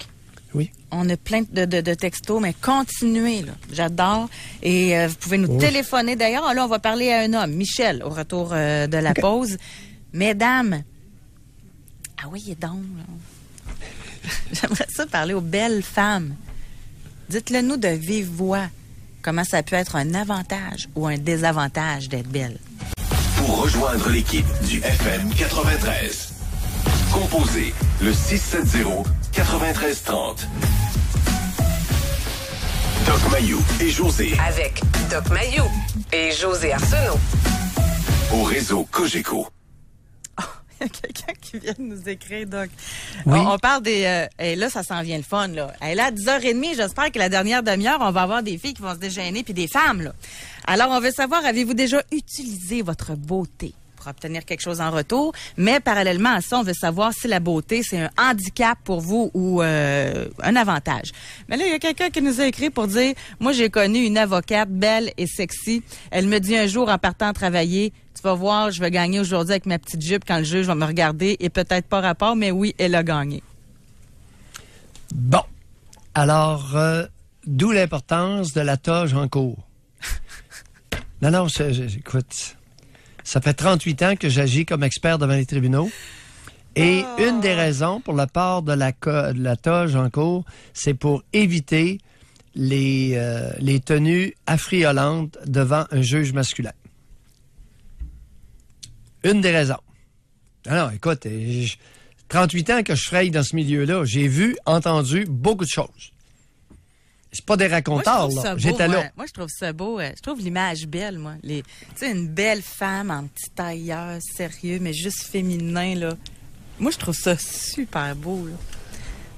Oui. On a plein de, de- de textos, mais continuez, là. J'adore. Et euh, vous pouvez nous Oui. téléphoner. D'ailleurs, là, on va parler à un homme, Michel, au retour euh, de la pause. Mesdames, ah oui, il est donc. là. J'aimerais ça parler aux belles femmes. Dites-le nous de vive voix. Comment ça peut être un avantage ou un désavantage d'être belle. pour rejoindre l'équipe du FM 93. Composez le 670 9330. Doc Mayou et José Avec Doc Mayou et José Arsenault. au réseau Cogeco. Il y a quelqu'un qui vient de nous écrire, Doc. Oui. On, on parle des... euh, et là, ça s'en vient le fun, là. Elle est là à 10h30. J'espère que la dernière demi-heure, on va avoir des filles qui vont se déjeuner puis des femmes, là. Alors, on veut savoir, avez-vous déjà utilisé votre beauté? Pour obtenir quelque chose en retour? Mais parallèlement à ça, on veut savoir si la beauté, c'est un handicap pour vous ou euh, un avantage. Mais là, il y a quelqu'un qui nous a écrit pour dire, moi, j'ai connu une avocate belle et sexy. Elle me dit un jour, en partant travailler, tu vas voir, je vais gagner aujourd'hui avec ma petite jupe quand le juge va me regarder et peut-être pas rapport, mais oui, elle a gagné. Bon. Alors, euh, d'où l'importance de la toge en cours. non, non, c'est- c'est- écoute, ça fait 38 ans que j'agis comme expert devant les tribunaux. Et une des raisons pour le port de la, de la toge en cours, c'est pour éviter les, euh, les tenues affriolantes devant un juge masculin. Une des raisons. Alors, écoute, euh, je- 38 ans que je fraye dans ce milieu-là, j'ai vu, entendu beaucoup de choses. C'est pas des Moi, racontars, trouve ça là. J'étais moi. là. Moi, je trouve ça beau. euh, Je trouve l'image belle, moi. Les, tu sais, une belle femme en petit tailleur, sérieux, mais juste féminin, là. Moi, je trouve ça super beau, là.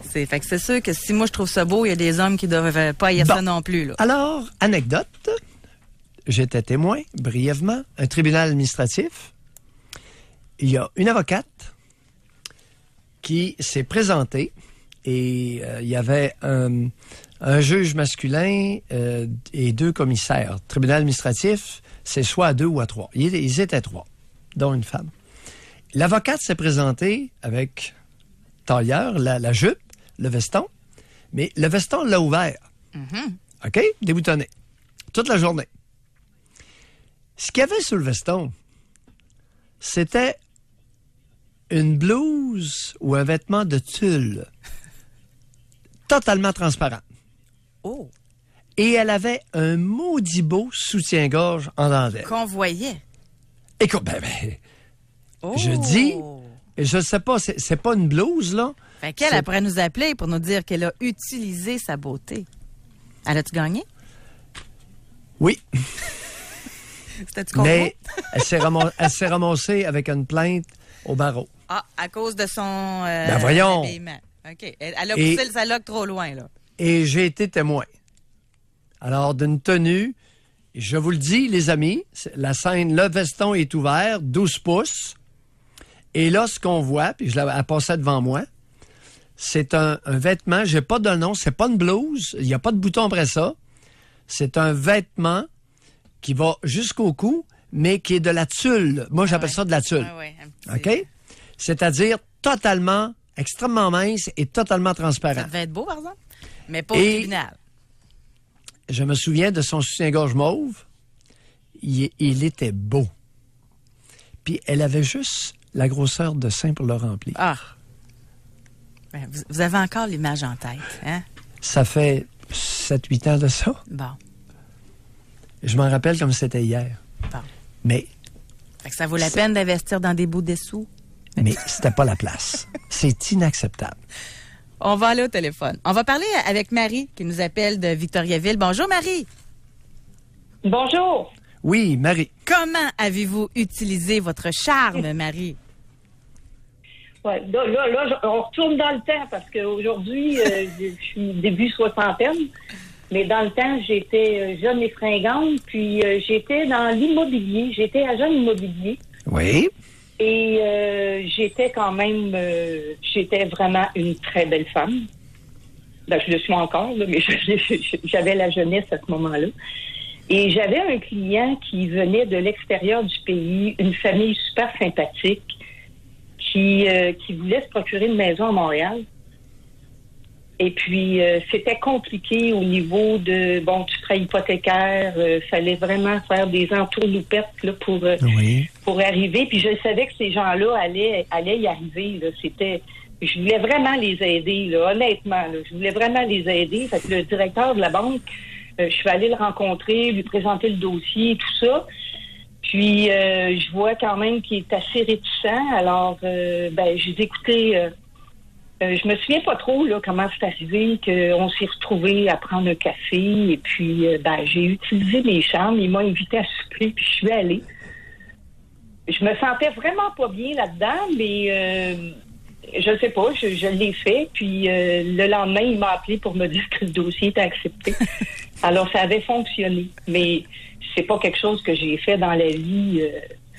C'est, fait que c'est sûr que si moi, je trouve ça beau, il y a des hommes qui doivent pas haïr Bon. ça non plus, là. Alors, anecdote. J'étais témoin, brièvement, un tribunal administratif. Il y a une avocate qui s'est présentée et euh, il y avait un, un juge masculin euh, et deux commissaires. Tribunal administratif, c'est soit à deux ou à trois. Ils, étaient trois, dont une femme. L'avocate s'est présentée avec tailleur, la, la jupe, le veston, mais le veston l'a ouvert. OK? Déboutonné. Toute la journée. Ce qu'il y avait sous le veston, c'était une blouse ou un vêtement de tulle totalement transparent. Oh! Et elle avait un maudit beau soutien-gorge en dentelle. Qu'on voyait. Écoute, ben, ben, Oh! Je dis- je sais pas, c'est pas une blouse, là. Fait qu'elle, elle pourrait nous appeler pour nous dire qu'elle a utilisé sa beauté. Elle a-tu gagné? Oui, C'était-tu mais elle s'est rama- elle s'est ramassée avec une plainte au barreau. Ah, à cause de son euh, Ben voyons. OK. Elle, a Et- poussé le saloc trop loin, là. Et j'ai été témoin. Alors, d'une tenue, je vous le dis, les amis, la scène, le veston est ouvert, 12 pouces. Et là, ce qu'on voit, puis je la passait devant moi, c'est un, un vêtement, j'ai pas de nom, c'est pas une blouse, il n'y a pas de bouton après ça. C'est un vêtement qui va jusqu'au cou, mais qui est de la tulle. Moi, j'appelle ouais. ça de la tulle. Ah ouais, un petit- OK? C'est-à-dire totalement, extrêmement mince et totalement Ça transparent. devait être beau, par exemple. Mais pas au Et- tribunal. je me souviens de son soutien-gorge mauve. Il, il était beau. Puis elle avait juste la grosseur de sein pour le remplir. Ah. Ben, vous, vous avez encore l'image en tête, hein? Ça fait 7-8 ans de ça. Bon. Je m'en rappelle comme c'était hier. Bon. Mais, Fait que ça vaut la peine d'investir dans des bouts dessous. mais c'était pas la place. C'est inacceptable. On va aller au téléphone. On va parler avec Marie qui nous appelle de Victoriaville. Bonjour Marie. Bonjour. Oui, Marie. Comment avez-vous utilisé votre charme, Marie? Ouais, là, là, là, je- on retourne dans le temps parce qu'aujourd'hui, euh, je je suis début soixantaine. Mais dans le temps, j'étais euh, jeune et fringante, puis euh, j'étais dans l'immobilier. J'étais agent immobilier. Oui. Et euh, j'étais quand même, euh, j'étais vraiment une très belle femme. Ben, je le suis encore, là, mais j'avais la jeunesse à ce moment-là. Et j'avais un client qui venait de l'extérieur du pays, une famille super sympathique, qui, euh, qui voulait se procurer une maison à Montréal. Et puis, euh, c'était compliqué au niveau de, bon, du prêt hypothécaire. euh, fallait vraiment faire des entourloupettes là, pour, euh, Oui. pour arriver. Puis je savais que ces gens-là allaient, allaient y arriver. Là. C'était, je voulais vraiment les aider, là, honnêtement. Là. Je voulais vraiment les aider. Fait que le directeur de la banque, euh, je suis allée le rencontrer, lui présenter le dossier, tout ça. Puis, euh, je vois quand même qu'il est assez réticent. Alors, euh, ben, j'ai écouté. Euh, je me souviens pas trop là, comment c'est arrivé qu'on s'est retrouvés à prendre un café. Et puis, euh, ben, j'ai utilisé mes chambres. Il m'a invité à souper, puis je suis allée. Je me sentais vraiment pas bien là-dedans, mais euh, je sais pas, je, je l'ai fait. Puis euh, le lendemain, il m'a appelé pour me dire que le dossier était accepté. Alors, ça avait fonctionné. Mais c'est pas quelque chose que j'ai fait dans la vie.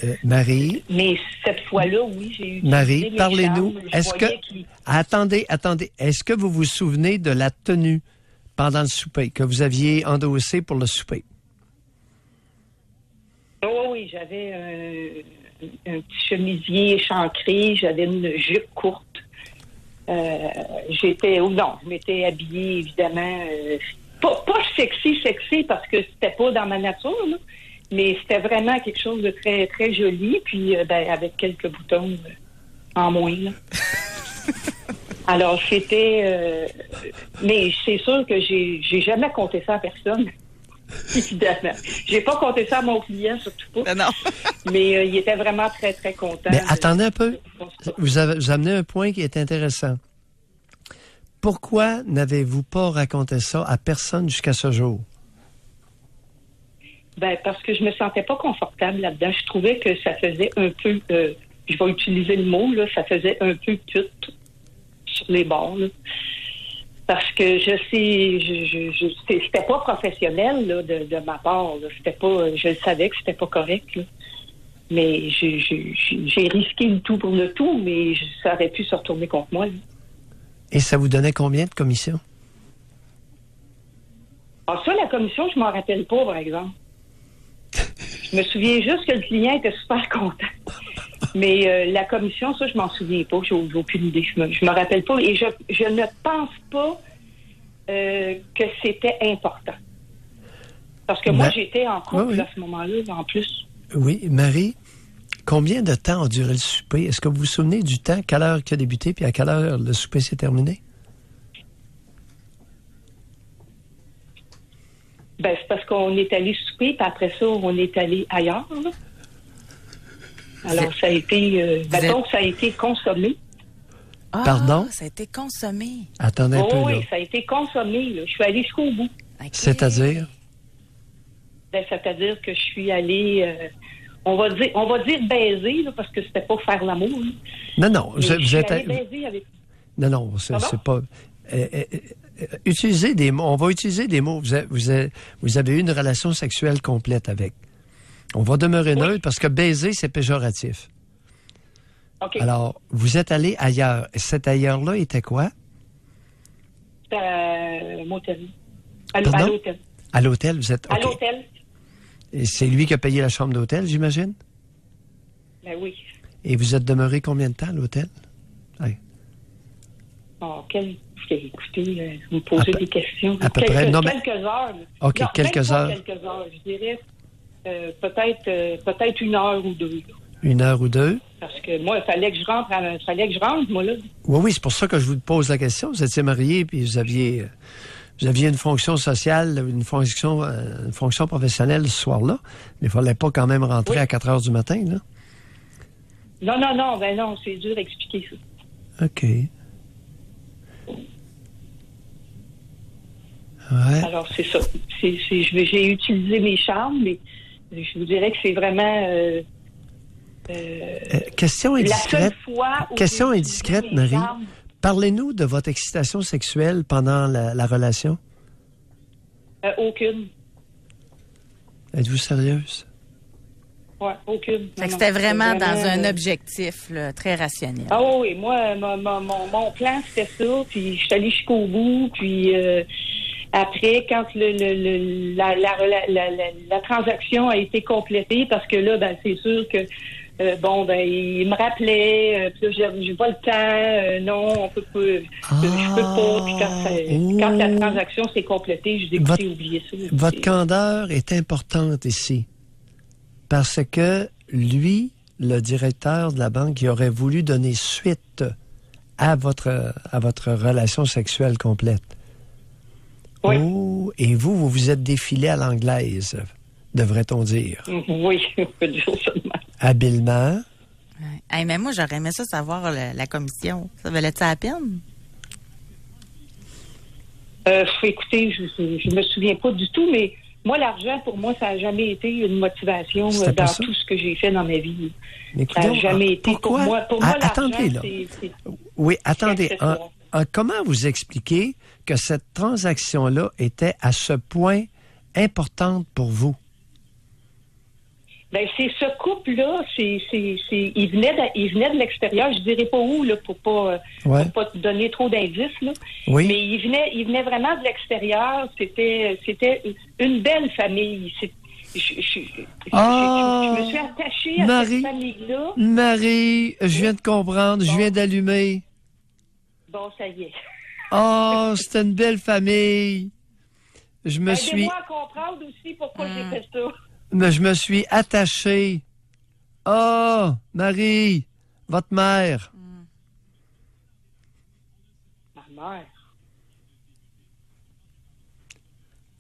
Euh, Euh, Marie, mais cette fois-là, oui, j'ai utilisé Marie, parlez-nous. Est-ce que attendez, attendez, est-ce que vous vous souvenez de la tenue pendant le souper que vous aviez endossée pour le souper? Oh oui, j'avais un, un petit chemisier échancré, j'avais une jupe courte. Euh, j'étais, ou non, je m'étais habillée évidemment, euh, pas, pas sexy, sexy parce que c'était pas dans ma nature, là, mais c'était vraiment quelque chose de très, très joli, puis euh, ben, avec quelques boutons euh, en moins. là. Alors c'était, euh, mais c'est sûr que j'ai, jamais compté ça à personne. Évidemment. J'ai pas compté ça à mon client, surtout pas. Ben non. Mais euh, il était vraiment très, très content. Mais attendez un peu. Vous avez vous amenez un point qui est intéressant. Pourquoi n'avez-vous pas raconté ça à personne jusqu'à ce jour? Ben, parce que je me sentais pas confortable là-dedans. Je trouvais que ça faisait un peu, euh, je vais utiliser le mot, là, ça faisait un peu pute sur les bords. là. Parce que je sais, je, je, je- c'était pas professionnel là, de, de ma part. C'était pas, je le savais que c'était pas correct. là. Mais j'ai- risqué le tout pour le tout, mais ça aurait pu se retourner contre moi. là. Et ça vous donnait combien de commissions? Ah, ça, la commission, je m'en rappelle pas, par exemple. Je me souviens juste que le client était super content. Mais euh, la commission, ça, je m'en souviens pas. J'ai aucune idée. Je me, je me rappelle pas. Et je, je ne pense pas euh, que c'était important. Parce que moi, j'étais en couple Oui, oui. à ce moment-là, en plus. Oui, Marie. Combien de temps a duré le souper? Est-ce que vous vous souvenez du temps, quelle heure qui a débuté, puis à quelle heure le souper s'est terminé? Ben, c'est parce qu'on est allé souper, puis après ça, on est allé ailleurs. là. Alors, ça a été, euh, êtes- que ça a été consommé. Ah, Pardon? Ça a été consommé. Attendez un Oh, peu là. oui, ça a été consommé. là. Je suis allée jusqu'au bout. C'est-à-dire? Ben, c'est-à-dire que je suis allée, euh, on va dire, on va dire baiser, là, parce que c'était pas faire l'amour. Non, non, je vous suis êtes allée baiser avec. Non, non, c'est Pardon? c'est pas. euh, euh, euh, utilisez des mots. On va utiliser des mots. Vous avez, vous avez, vous avez eu une relation sexuelle complète avec. On va demeurer Oui. neutre parce que baiser, c'est péjoratif. OK. Alors, vous êtes allé ailleurs. Cet ailleurs-là était quoi? C'était à motel. L'hôtel. À l'hôtel, vous êtes. À l'hôtel? Et c'est lui qui a payé la chambre d'hôtel, j'imagine? Ben oui. Et vous êtes demeuré combien de temps à l'hôtel? Ouais. Bon, quel... Écoutez, euh, vous me posez À peu- des questions. à peu quelques, près. Non, mais- quelques heures. OK, Non, quelques heures. quelques heures. Je dirais euh, peut-être euh, peut-être une heure ou deux. Une heure ou deux? Parce que moi, il fallait que je rentre, à- fallait que je rentre, moi, là. Oui, oui, c'est pour ça que je vous pose la question. Vous étiez marié, puis vous aviez, euh, vous aviez une fonction sociale, une fonction, euh, une fonction professionnelle ce soir-là. Mais il fallait pas quand même rentrer Oui. à 4 heures du matin, là. Non, non, non, ben non, c'est dur d'expliquer ça. OK. Ouais. Alors, c'est ça. C'est, c'est- je vais- j'ai utilisé mes charmes, mais je vous dirais que c'est vraiment euh, euh, Euh, question la seule indiscrète. fois où Question indiscrète, Marie. charmes. Parlez-nous de votre excitation sexuelle pendant la, la relation. Euh, aucune. Êtes-vous sérieuse? Ouais, aucune. C'était vraiment dans un objectif là, très rationnel. Ah oui, moi, mon, mon, mon- mon plan, c'était ça, puis je suis allée jusqu'au bout, puis euh, après, quand le, le, le- la, la, la, la, la- la transaction a été complétée, parce que là, ben, c'est sûr que, euh, bon, ben, il me rappelait, euh, puis là, j'ai pas le temps, euh, non, on peut pas, je peux pas, puis quand, ça- quand la transaction s'est complétée, écoutez, oubliez ça. Votre candeur est importante ici. Parce que lui, le directeur de la banque, il aurait voulu donner suite à votre, à votre relation sexuelle complète. Oui. Oh, et vous, vous vous êtes défilé à l'anglaise. devrait-on dire. Oui, on peut dire même. Habilement. Ouais. Hey, mais moi, j'aurais aimé ça savoir la, la commission. Ça valait ça la peine? Euh, écoutez, je, je, je me souviens pas du tout, mais moi, l'argent, pour moi, ça n'a jamais été une motivation euh, dans tout ce que j'ai fait dans ma vie. Mais Ça n'a jamais ah, été pourquoi? pour moi. Pour moi, Ah, attendez, là. Oui, attendez. En- en- comment vous expliquez que cette transaction-là était à ce point importante pour vous? Ben, c'est ce couple-là, c'est, c'est, c'est, il venait de, il venait de l'extérieur. Je dirais pas où, là, pour pas, Ouais. pour pas te donner trop d'indices, là. Oui. Mais il venait, il venait vraiment de l'extérieur. C'était, c'était une belle famille. C'est- je, je- je- je- Ah, je me suis attachée à Marie. cette famille-là. Marie, je viens de comprendre, je viens d'allumer. Bon, ça y est. Oh, c'était une belle famille. Je me suis, Aidez-moi à comprendre aussi pourquoi j'ai fait ça. mais je me suis attaché. Oh, Marie, votre mère. Ma mère.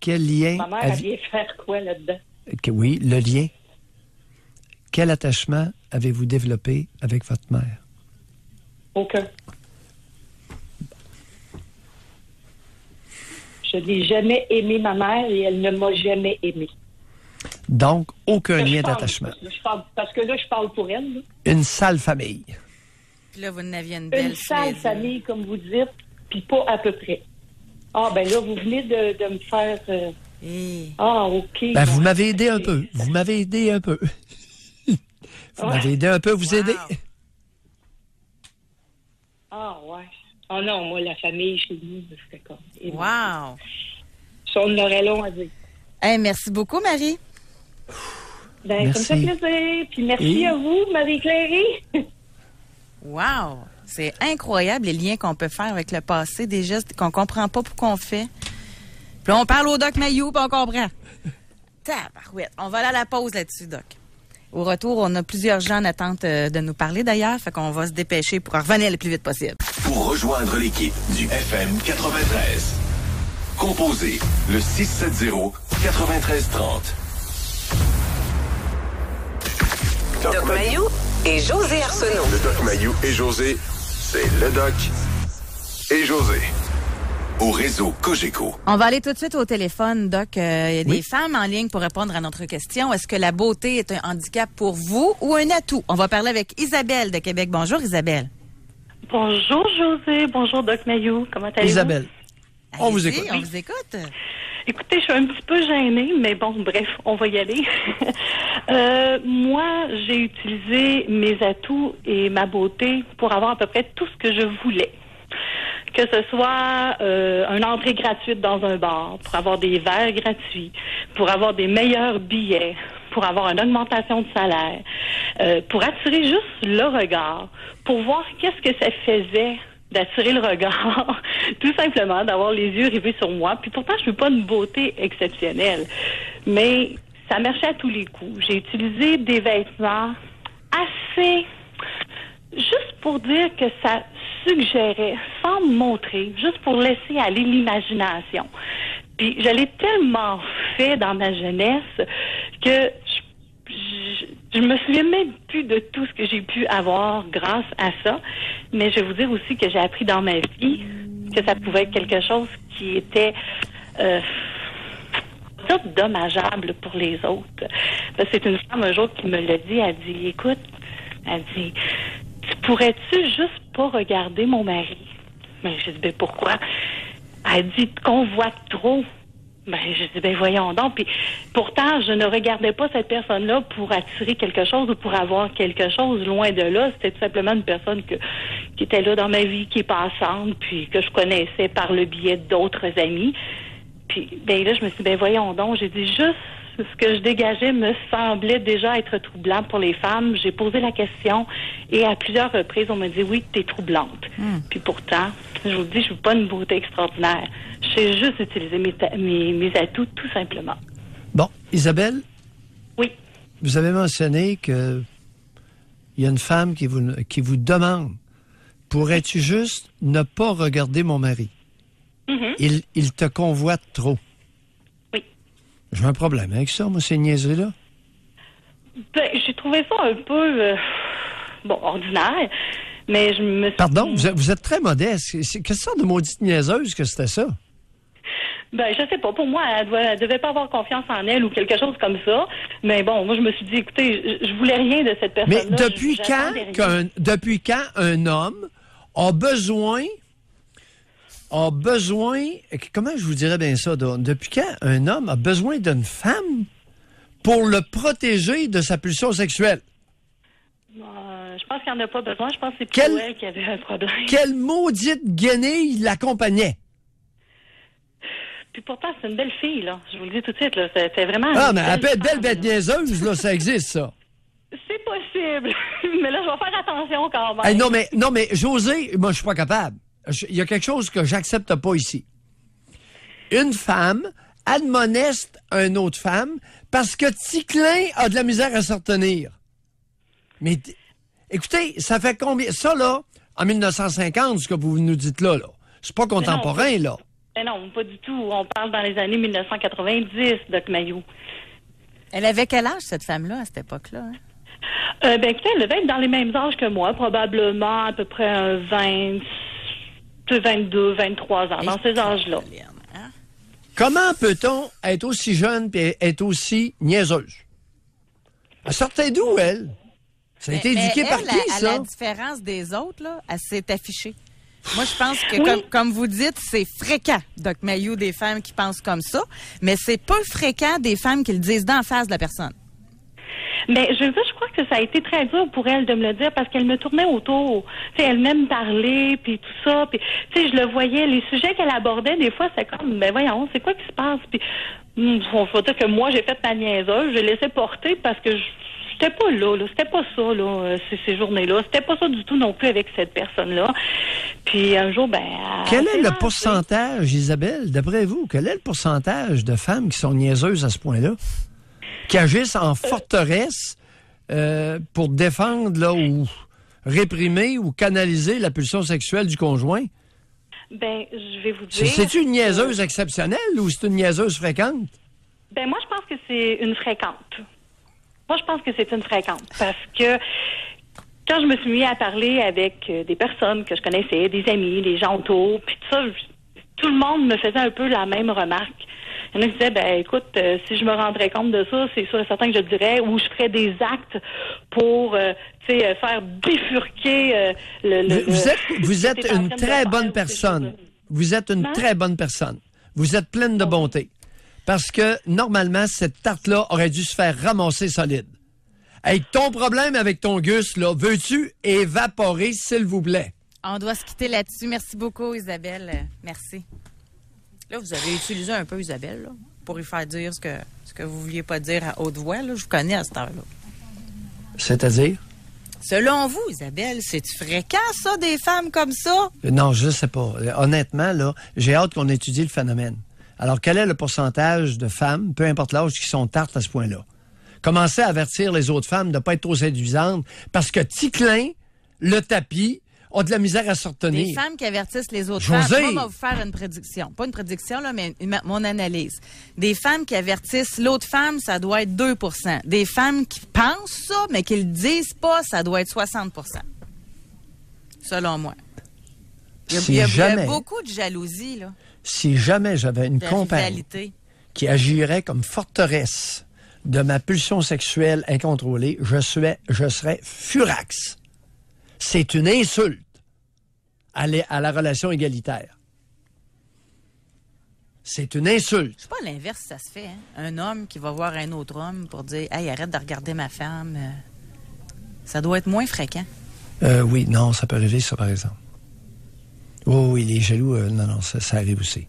Quel lien Ma mère, elle vient faire quoi là-dedans? que- oui, le lien. Quel attachement avez-vous développé avec votre mère? Aucun. Je n'ai jamais aimé ma mère et elle ne m'a jamais aimé. Donc, aucun Là, lien d'attachement. parce que là, je parle pour elle. là. Une sale famille. Puis là, vous n'aviez une belle Une sale famille, comme vous dites, puis pas à peu près. Ah, ben là, vous venez de, de me faire... euh, Eh. Ah, OK. Ben, vous m'avez aidé un peu. Vous m'avez aidé un peu. vous Ouais. m'avez aidé un peu, vous Wow. aider? Ah, ouais. Ah non, moi, la famille chez nous, c'était comme... Wow! Ça, on aurait long à dire. Hey, merci beaucoup, Marie. Ben, Merci. ça me fait plaisir. Puis merci Et- à vous, Marie-Cléry. Wow! C'est incroyable les liens qu'on peut faire avec le passé, des gestes qu'on comprend pas pourquoi on fait. Puis là, on parle au Doc Mayou, puis on comprend. Tabarouette. On va aller à la pause là-dessus, Doc. Au retour, on a plusieurs gens en attente euh, de nous parler d'ailleurs, fait qu'on va se dépêcher pour revenir le plus vite possible. Pour rejoindre l'équipe du FM 93. Composez le 670 9330. Doc Mayou et José Arsenault. Le Doc Mayou et José, c'est le Doc et José. Au réseau Cogeco. On va aller tout de suite au téléphone, Doc. Euh, Il y a Oui. des femmes en ligne pour répondre à notre question. Est-ce que la beauté est un handicap pour vous ou un atout? On va parler avec Isabelle de Québec. Bonjour, Isabelle. Bonjour José, bonjour Doc Mayou, comment allez-vous? Isabelle, on vous écoute. On vous écoute. Écoutez, je suis un petit peu gênée, mais bon, bref, on va y aller. Euh, moi, j'ai utilisé mes atouts et ma beauté pour avoir à peu près tout ce que je voulais. Que ce soit euh, une entrée gratuite dans un bar, pour avoir des verres gratuits, pour avoir des meilleurs billets, pour avoir une augmentation de salaire, euh, pour attirer juste le regard, pour voir qu'est-ce que ça faisait d'attirer le regard, tout simplement, d'avoir les yeux rivés sur moi. Puis pourtant, je suis pas une beauté exceptionnelle, mais ça marchait à tous les coups. J'ai utilisé des vêtements assez juste pour dire que ça suggérait, sans me montrer, juste pour laisser aller l'imagination. Puis je l'ai tellement fait dans ma jeunesse que je, je, me souviens même plus de tout ce que j'ai pu avoir grâce à ça. Mais je vais vous dire aussi que j'ai appris dans ma vie que ça pouvait être quelque chose qui était euh, dommageable pour les autres. C'est une femme un jour qui me l'a dit, elle dit, écoute, elle dit, pourrais-tu juste pas regarder mon mari? Ben, j'ai dit, ben pourquoi? Elle dit, qu'on voit trop. Ben, je dis, ben voyons donc. Puis pourtant, je ne regardais pas cette personne-là pour attirer quelque chose ou pour avoir quelque chose. Loin de là, c'était tout simplement une personne qui était là dans ma vie, qui est passante, puis que je connaissais par le biais d'autres amis. Puis ben là, je me suis dit, ben voyons donc, j'ai dit juste ce que je dégageais me semblait déjà être troublant pour les femmes. J'ai posé la question et à plusieurs reprises, on m'a dit oui, t'es troublante. Puis pourtant, je vous dis, je suis pas une beauté extraordinaire. Je sais juste utiliser mes, mes, mes atouts tout simplement. Bon, Isabelle, Oui. vous avez mentionné que il y a une femme qui vous, qui vous demande pourrais-tu juste ne pas regarder mon mari? Mhm. il, il te convoite trop. J'ai un problème avec ça, moi, ces niaiseries-là. Ben, j'ai trouvé ça un peu, euh, bon, ordinaire, mais je me suis Pardon, vous êtes, vous êtes très modeste. Quelle sorte de maudite niaiseuse que c'était ça? Ben, je sais pas. Pour moi, elle, doit, elle devait pas avoir confiance en elle ou quelque chose comme ça. Mais bon, moi, je me suis dit, écoutez, je, je voulais rien de cette personne-là. Mais depuis Je- quand, depuis quand un homme a besoin, a besoin, comment je vous dirais bien ça, depuis quand un homme a besoin d'une femme pour le protéger de sa pulsion sexuelle? Euh, je pense qu'il n'y en a pas besoin. Je pense que c'est plutôt elle qui avait un problème. Quelle maudite guenille l'accompagnait? Puis pourtant, c'est une belle fille, là. Je vous le dis tout de suite, là. C'est vraiment. Ah, mais elle peut être belle bête niaiseuse, là, ça existe, ça. C'est possible. mais là, je vais faire attention quand même. Hey, non, mais, non, mais José, moi, je suis pas capable. Il y a quelque chose que j'accepte pas ici. Une femme admoneste une autre femme parce que Ticlin a de la misère à se retenir. Mais, écoutez, ça fait combien? Ça, là, en 1950, ce que vous nous dites là, là, c'est pas contemporain, là. Mais non, pas du tout. On parle dans les années 1990, Doc Mayou. Elle avait quel âge, cette femme-là, à cette époque-là? hein? Euh, ben, écoutez, elle devait être dans les mêmes âges que moi, probablement à peu près un 20, 22, 23 ans, dans ces âges-là. Hein? Comment peut-on être aussi jeune et être aussi niaiseuse? Elle sortait d'où, elle? Ça a été Mais- éduqué mais par elle, qui, à- à ça? la différence des autres, là, elle s'est affichée. Moi, je pense que, Oui. comme, comme vous dites, c'est fréquent, Doc Mayou, des femmes qui pensent comme ça, mais c'est peu fréquent des femmes qui le disent d'en face de la personne. Mais je veux dire, je crois que ça a été très dur pour elle de me le dire parce qu'elle me tournait autour. Sais, elle m'aime parler, puis tout ça. Puis, tu sais, je le voyais, les sujets qu'elle abordait, des fois, c'est comme, ben voyons, c'est quoi qui se passe? Puis, hum, on va dire que moi, j'ai fait ma niaiseuse, je l'ai laissé porter parce que je J'étais pas là, là. C'était pas ça, là, euh, ces, ces journées-là. C'était pas ça du tout non plus avec cette personne-là. Puis un jour, ben. Quel est le pourcentage, Isabelle, d'après vous, quel est le pourcentage de femmes qui sont niaiseuses à ce point-là? Qui agissent en forteresse euh, pour défendre là, ou réprimer ou canaliser la pulsion sexuelle du conjoint? Ben, je vais vous C'est- dire. C'est-tu une niaiseuse exceptionnelle ou c'est une niaiseuse fréquente? Ben moi, je pense que c'est une fréquente. Moi, je pense que c'est une fréquente parce que quand je me suis mis à parler avec euh, des personnes que je connaissais, des amis, des gens autour, puis tout ça, tout le monde me faisait un peu la même remarque. Il y en a qui disaient, ben écoute, euh, si je me rendrais compte de ça, c'est sûr et certain que je le dirais, ou je ferais des actes pour, euh, euh, faire bifurquer euh, le, le- Vous, êtes, vous une très bonne personne. Vous êtes une Hein? très bonne personne. Vous êtes pleine de bonté. Parce que normalement, cette tarte-là aurait dû se faire ramasser solide. Hey, ton problème avec ton Gus, là, veux-tu évaporer, s'il vous plaît? On doit se quitter là-dessus. Merci beaucoup, Isabelle. Euh, Merci. Là, vous avez utilisé un peu Isabelle, là, pour lui faire dire ce que, ce que vous vouliez pas dire à haute voix. Là. Je vous connais à cette heure-là. C'est-à-dire? Selon vous, Isabelle, c'est fréquent, ça, des femmes comme ça? Non, je ne sais pas. Euh, Honnêtement, là, j'ai hâte qu'on étudie le phénomène. Alors, quel est le pourcentage de femmes, peu importe l'âge, qui sont tartes à ce point-là? Commencez à avertir les autres femmes de ne pas être trop séduisantes parce que Ticlin, le tapis, ont de la misère à se retenir. Des femmes qui avertissent les autres José! femmes. Moi, vous faire une prédiction. Pas une prédiction, là, mais une- mon analyse. Des femmes qui avertissent l'autre femme, ça doit être 2% Des femmes qui pensent ça, mais qui le disent pas, ça doit être 60% Selon moi. Il y a, Si il y a- il y a jamais- beaucoup de jalousie, là, Si jamais j'avais une compagne rivalité. qui agirait comme forteresse de ma pulsion sexuelle incontrôlée, je serais, je serais furax. C'est une insulte à, la- à la relation égalitaire. C'est une insulte. C'est pas l'inverse, ça se fait. Hein? Un homme qui va voir un autre homme pour dire Hey, arrête de regarder ma femme. euh, Ça doit être moins fréquent. Euh, oui, non, ça peut arriver, ça, par exemple. Oh, oui, les jaloux, euh, non, non, ça, ça arrive aussi.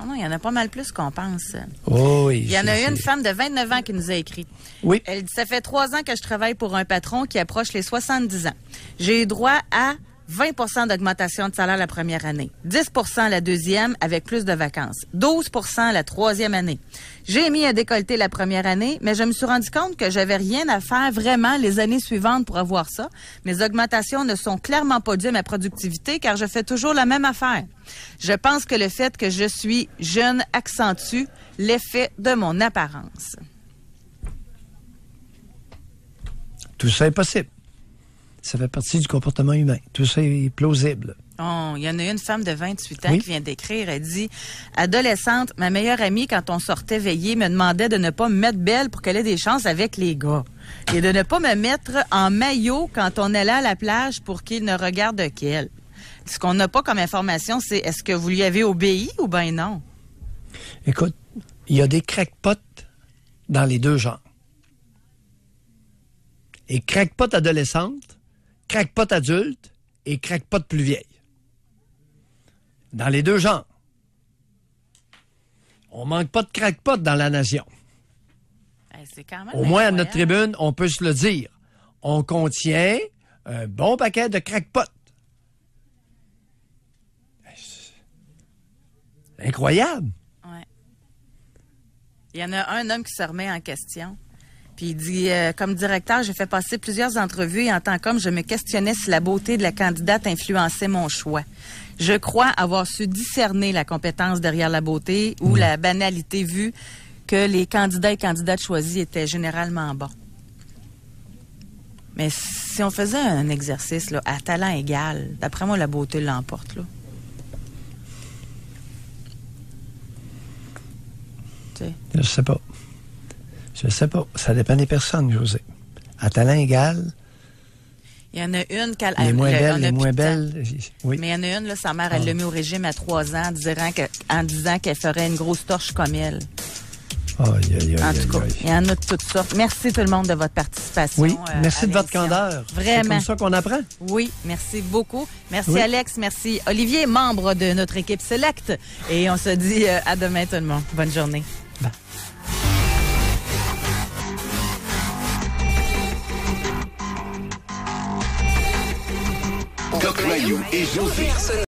Oh non, il y en a pas mal plus qu'on pense. Oh, oui. Il y en a une femme de 29 ans qui nous a écrit. Oui. Elle dit Ça fait trois ans que je travaille pour un patron qui approche les 70 ans. J'ai eu droit à 20% d'augmentation de salaire la première année, 10% la deuxième avec plus de vacances, 12% la troisième année. J'ai mis un décolleté la première année, mais je me suis rendu compte que j'avais rien à faire vraiment les années suivantes pour avoir ça. Mes augmentations ne sont clairement pas dues à ma productivité car je fais toujours la même affaire. Je pense que le fait que je suis jeune accentue l'effet de mon apparence. Tout ça est possible. Ça fait partie du comportement humain. Tout ça est plausible. Oh, il y en a une femme de 28 ans qui vient d'écrire. Elle dit Adolescente, ma meilleure amie, quand on sortait veiller, me demandait de ne pas me mettre belle pour qu'elle ait des chances avec les gars. Et de ne pas me mettre en maillot quand on allait à la plage pour qu'il ne regarde qu'elle. Ce qu'on n'a pas comme information, c'est est-ce que vous lui avez obéi ou ben non? Écoute, il y a des crackpots dans les deux genres. Et crackpot adolescente, crackpot adulte et crackpot plus vieille. Dans les deux genres. On manque pas de crackpot dans la nation. Au moins, à notre tribune, on peut se le dire. On contient un bon paquet de crackpots. Incroyable. Ouais. Il y en a un homme qui se remet en question. Puis il dit, euh, comme directeur, j'ai fait passer plusieurs entrevues et en tant qu'homme, je me questionnais si la beauté de la candidate influençait mon choix. Je crois avoir su discerner la compétence derrière la beauté ou la banalité vue que les candidats et candidates choisis étaient généralement bons. Mais si on faisait un exercice là, à talent égal, d'après moi, la beauté l'emporte. Là. Je sais pas. Je sais pas. Ça dépend des personnes, José. À talent égal. Il y en a une qu'elle Les moins belles, les moins belles. Oui. Mais il y en a une, là, sa mère, elle l'a mis au régime à trois ans en disant que- en disant qu'elle ferait une grosse torche comme elle. Aïe, aïe, aïe, En tout cas, il y en a de toutes sortes. Merci tout le monde de votre participation. Oui, euh, merci de votre candeur. C'est Vraiment. comme ça qu'on apprend. Oui, merci beaucoup. Merci Oui. Alex, merci Olivier, membre de notre équipe Select. Et on se dit euh, à demain tout le monde. Bonne journée. Doc Mayou et José.